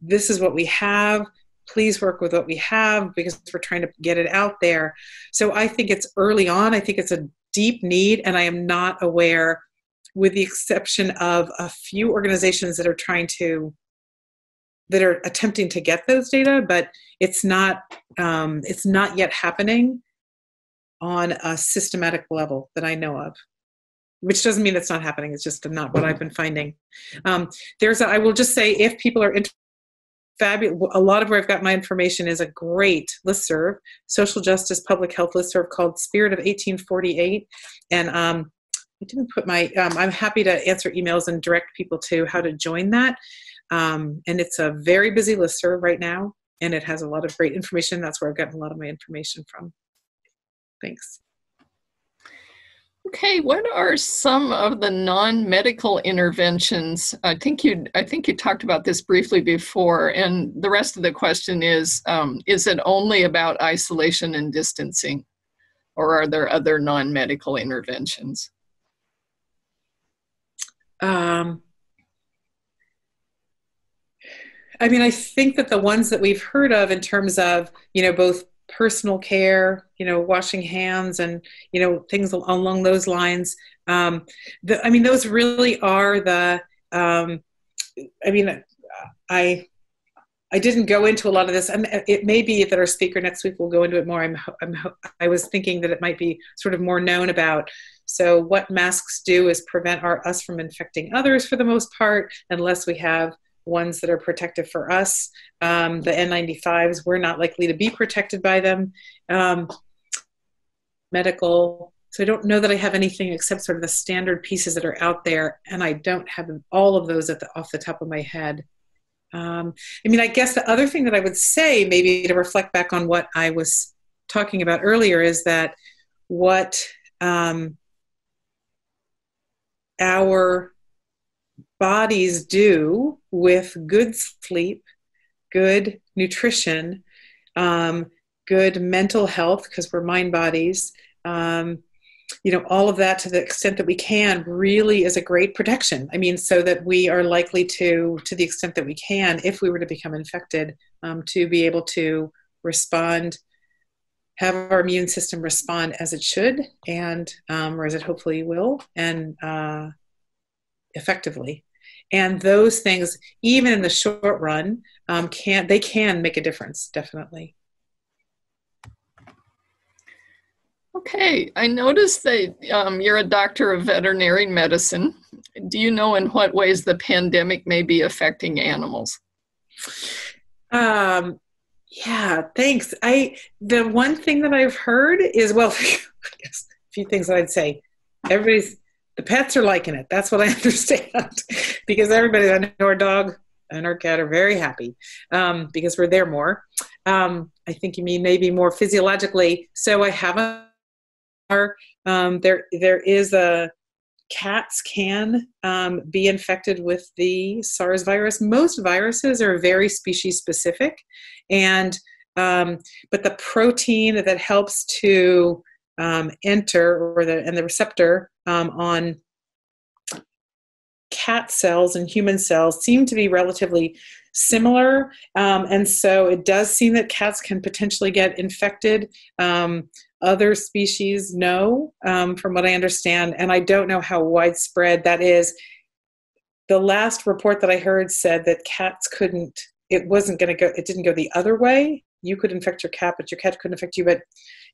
Speaker 2: This is what we have. Please work with what we have because we're trying to get it out there. So i think it's early on. I think it's a deep need and i am not aware with the exception of a few organizations that are trying to that are attempting to get those data but it's not um, it's not yet happening on a systematic level that i know of which doesn't mean it's not happening. It's just not what i've been finding. Um, there's a, I will just say if people are interested fabulous a lot of where i've got my information is a great listserv social justice public health listserv called spirit of 1848 and um, I didn't put my, um, I'm happy to answer emails and direct people to how to join that. Um, and it's a very busy listserv right now, and it has a lot of great information. That's where I've gotten a lot of my information from. Thanks.
Speaker 3: Okay, what are some of the non-medical interventions? I think you I think you talked about this briefly before, and the rest of the question is: um, Is it only about isolation and distancing, or are there other non-medical interventions?
Speaker 2: Um, I mean, I think that the ones that we've heard of in terms of, you know, both personal care, you know, washing hands and, you know, things along those lines. Um, the, I mean, those really are the, um, I mean, I, I didn't go into a lot of this, and it may be that our speaker next week will go into it more. I'm, I'm, I was thinking that it might be sort of more known about so what masks do is prevent our, us from infecting others for the most part, unless we have ones that are protective for us. Um, the N95s, we're not likely to be protected by them. Um, medical. So I don't know that I have anything except sort of the standard pieces that are out there, and I don't have all of those at the, off the top of my head. Um, I mean, I guess the other thing that I would say, maybe to reflect back on what I was talking about earlier, is that what um, our bodies do with good sleep, good nutrition, um, good mental health, because we're mind bodies, um, you know, all of that to the extent that we can really is a great protection. I mean, so that we are likely to, to the extent that we can, if we were to become infected, um, to be able to respond have our immune system respond as it should and um, or as it hopefully will and uh, effectively and those things even in the short run um, can they can make a difference definitely
Speaker 3: Okay, I noticed that um, you're a doctor of veterinary medicine. Do you know in what ways the pandemic may be affecting animals?
Speaker 2: Um, yeah, thanks. I the one thing that I've heard is well, a few things that I'd say. Everybody's the pets are liking it. That's what I understand because everybody I know our dog and our cat are very happy um, because we're there more. Um, I think you mean maybe more physiologically. So I have a um, there there is a cats can um, be infected with the SARS virus. Most viruses are very species specific, and um, but the protein that helps to um, enter or the and the receptor um, on cat cells and human cells seem to be relatively similar. Um, and so it does seem that cats can potentially get infected. Other species no, um, from what I understand. And I don't know how widespread that is. The last report that I heard said that cats couldn't, it wasn't going to go, it didn't go the other way. You could infect your cat, but your cat couldn't infect you. But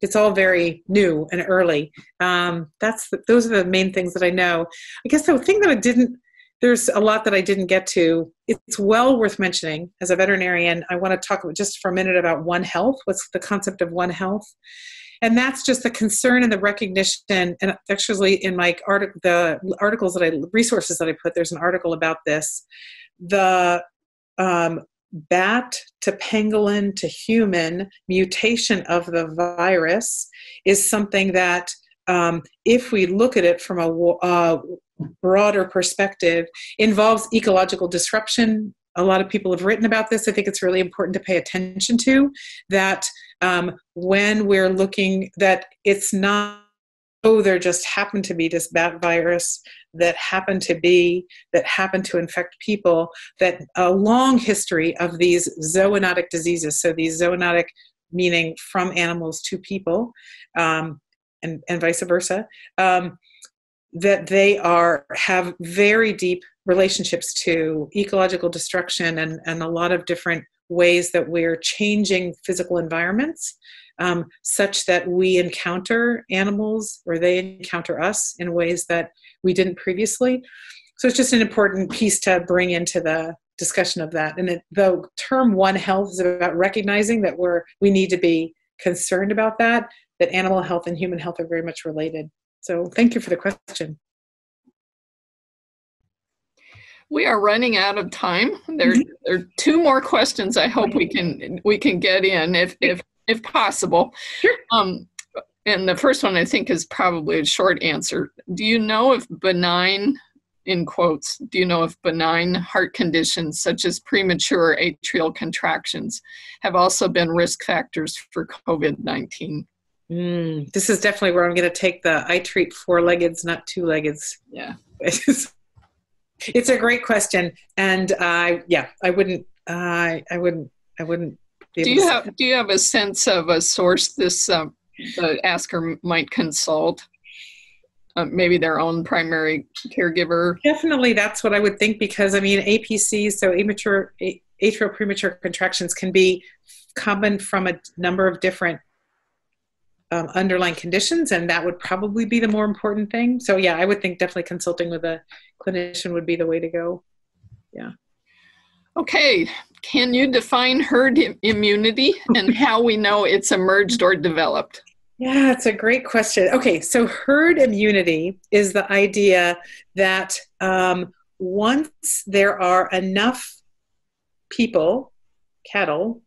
Speaker 2: it's all very new and early. Um, that's the, those are the main things that I know. I guess the thing that I didn't there's a lot that I didn't get to. It's well worth mentioning as a veterinarian. I want to talk just for a minute about One Health. What's the concept of One Health? And that's just the concern and the recognition. And actually, in my article, the articles that I resources that I put, there's an article about this. The um, bat to pangolin to human mutation of the virus is something that um, if we look at it from a uh, broader perspective involves ecological disruption a lot of people have written about this. I think it's really important to pay attention to that um, when we're looking that it's not oh there just happened to be this bat virus that happened to be that happened to infect people that a long history of these zoonotic diseases so these zoonotic meaning from animals to people um, and, and vice versa um, that they are have very deep relationships to ecological destruction and, and a lot of different ways that we're changing physical environments um, such that we encounter animals or they encounter us in ways that we didn't previously. So it's just an important piece to bring into the discussion of that. And the term one health is about recognizing that we're we need to be concerned about that that animal health and human health are very much related. So thank you for the question.
Speaker 3: We are running out of time. There, mm-hmm. there are two more questions. I hope we can we can get in if if if possible.
Speaker 2: Sure.
Speaker 3: Um, and the first one I think is probably a short answer. Do you know if benign, in quotes, do you know if benign heart conditions such as premature atrial contractions have also been risk factors for COVID 19?
Speaker 2: Mm, this is definitely where I'm going to take the I treat four leggeds, not two leggeds.
Speaker 3: Yeah.
Speaker 2: it's a great question. And uh, yeah, I wouldn't, uh, I wouldn't, I wouldn't.
Speaker 3: do you have, do you have a sense of a source this, um, the asker might consult? Uh, maybe their own primary caregiver.
Speaker 2: Definitely, that's what I would think because I mean APCs, so immature atrial premature contractions, can be common from a number of different um, underlying conditions, and that would probably be the more important thing. So, yeah, I would think definitely consulting with a clinician would be the way to go. Yeah.
Speaker 3: Okay, can you define herd immunity and how we know it's emerged or developed?
Speaker 2: Yeah, it's a great question. Okay, so herd immunity is the idea that um, once there are enough people, cattle,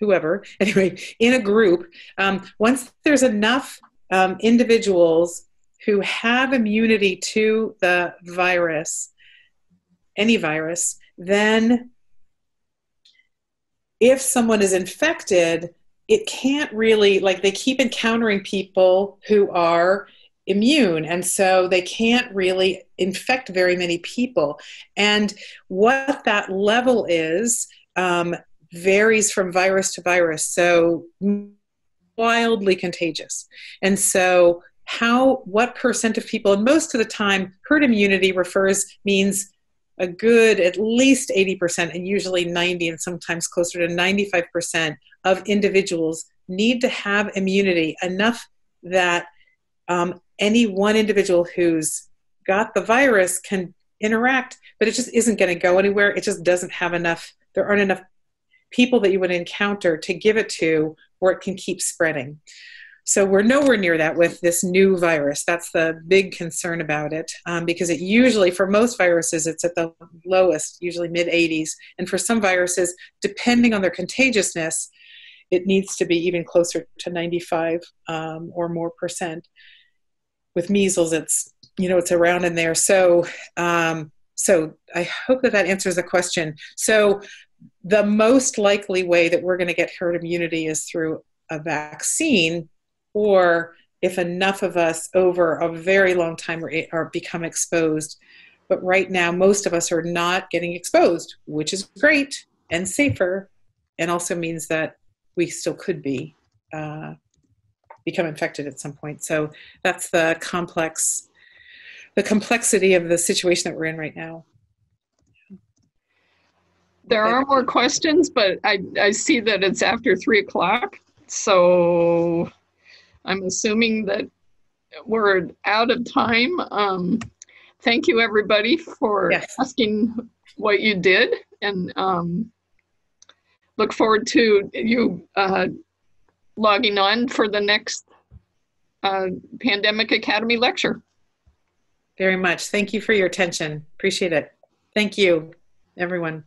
Speaker 2: whoever, anyway, in a group, um, once there's enough um, individuals who have immunity to the virus, any virus, then if someone is infected, it can't really, like, they keep encountering people who are immune and so they can't really infect very many people. And what that level is um, varies from virus to virus. So wildly contagious. And so how what percent of people and most of the time herd immunity refers means a good at least 80% and usually 90 and sometimes closer to 95% of individuals need to have immunity enough that um, any one individual who's got the virus can interact, but it just isn't going to go anywhere. It just doesn't have enough, there aren't enough people that you would encounter to give it to where it can keep spreading. So we're nowhere near that with this new virus. That's the big concern about it um, because it usually, for most viruses, it's at the lowest, usually mid 80s. And for some viruses, depending on their contagiousness, it needs to be even closer to 95 um, or more percent. With measles, it's you know it's around in there. So um, so I hope that that answers the question. So the most likely way that we're going to get herd immunity is through a vaccine or if enough of us over a very long time are, are become exposed. But right now, most of us are not getting exposed, which is great and safer, and also means that we still could be uh, become infected at some point. So that's the complex, the complexity of the situation that we're in right now.
Speaker 3: There are more questions, but I, I see that it's after three o'clock. So I'm assuming that we're out of time. Um, thank you, everybody, for
Speaker 2: Yes.
Speaker 3: asking what you did, and um, look forward to you uh, logging on for the next uh, Pandemic Academy lecture.
Speaker 2: Very much. Thank you for your attention. Appreciate it. Thank you, everyone.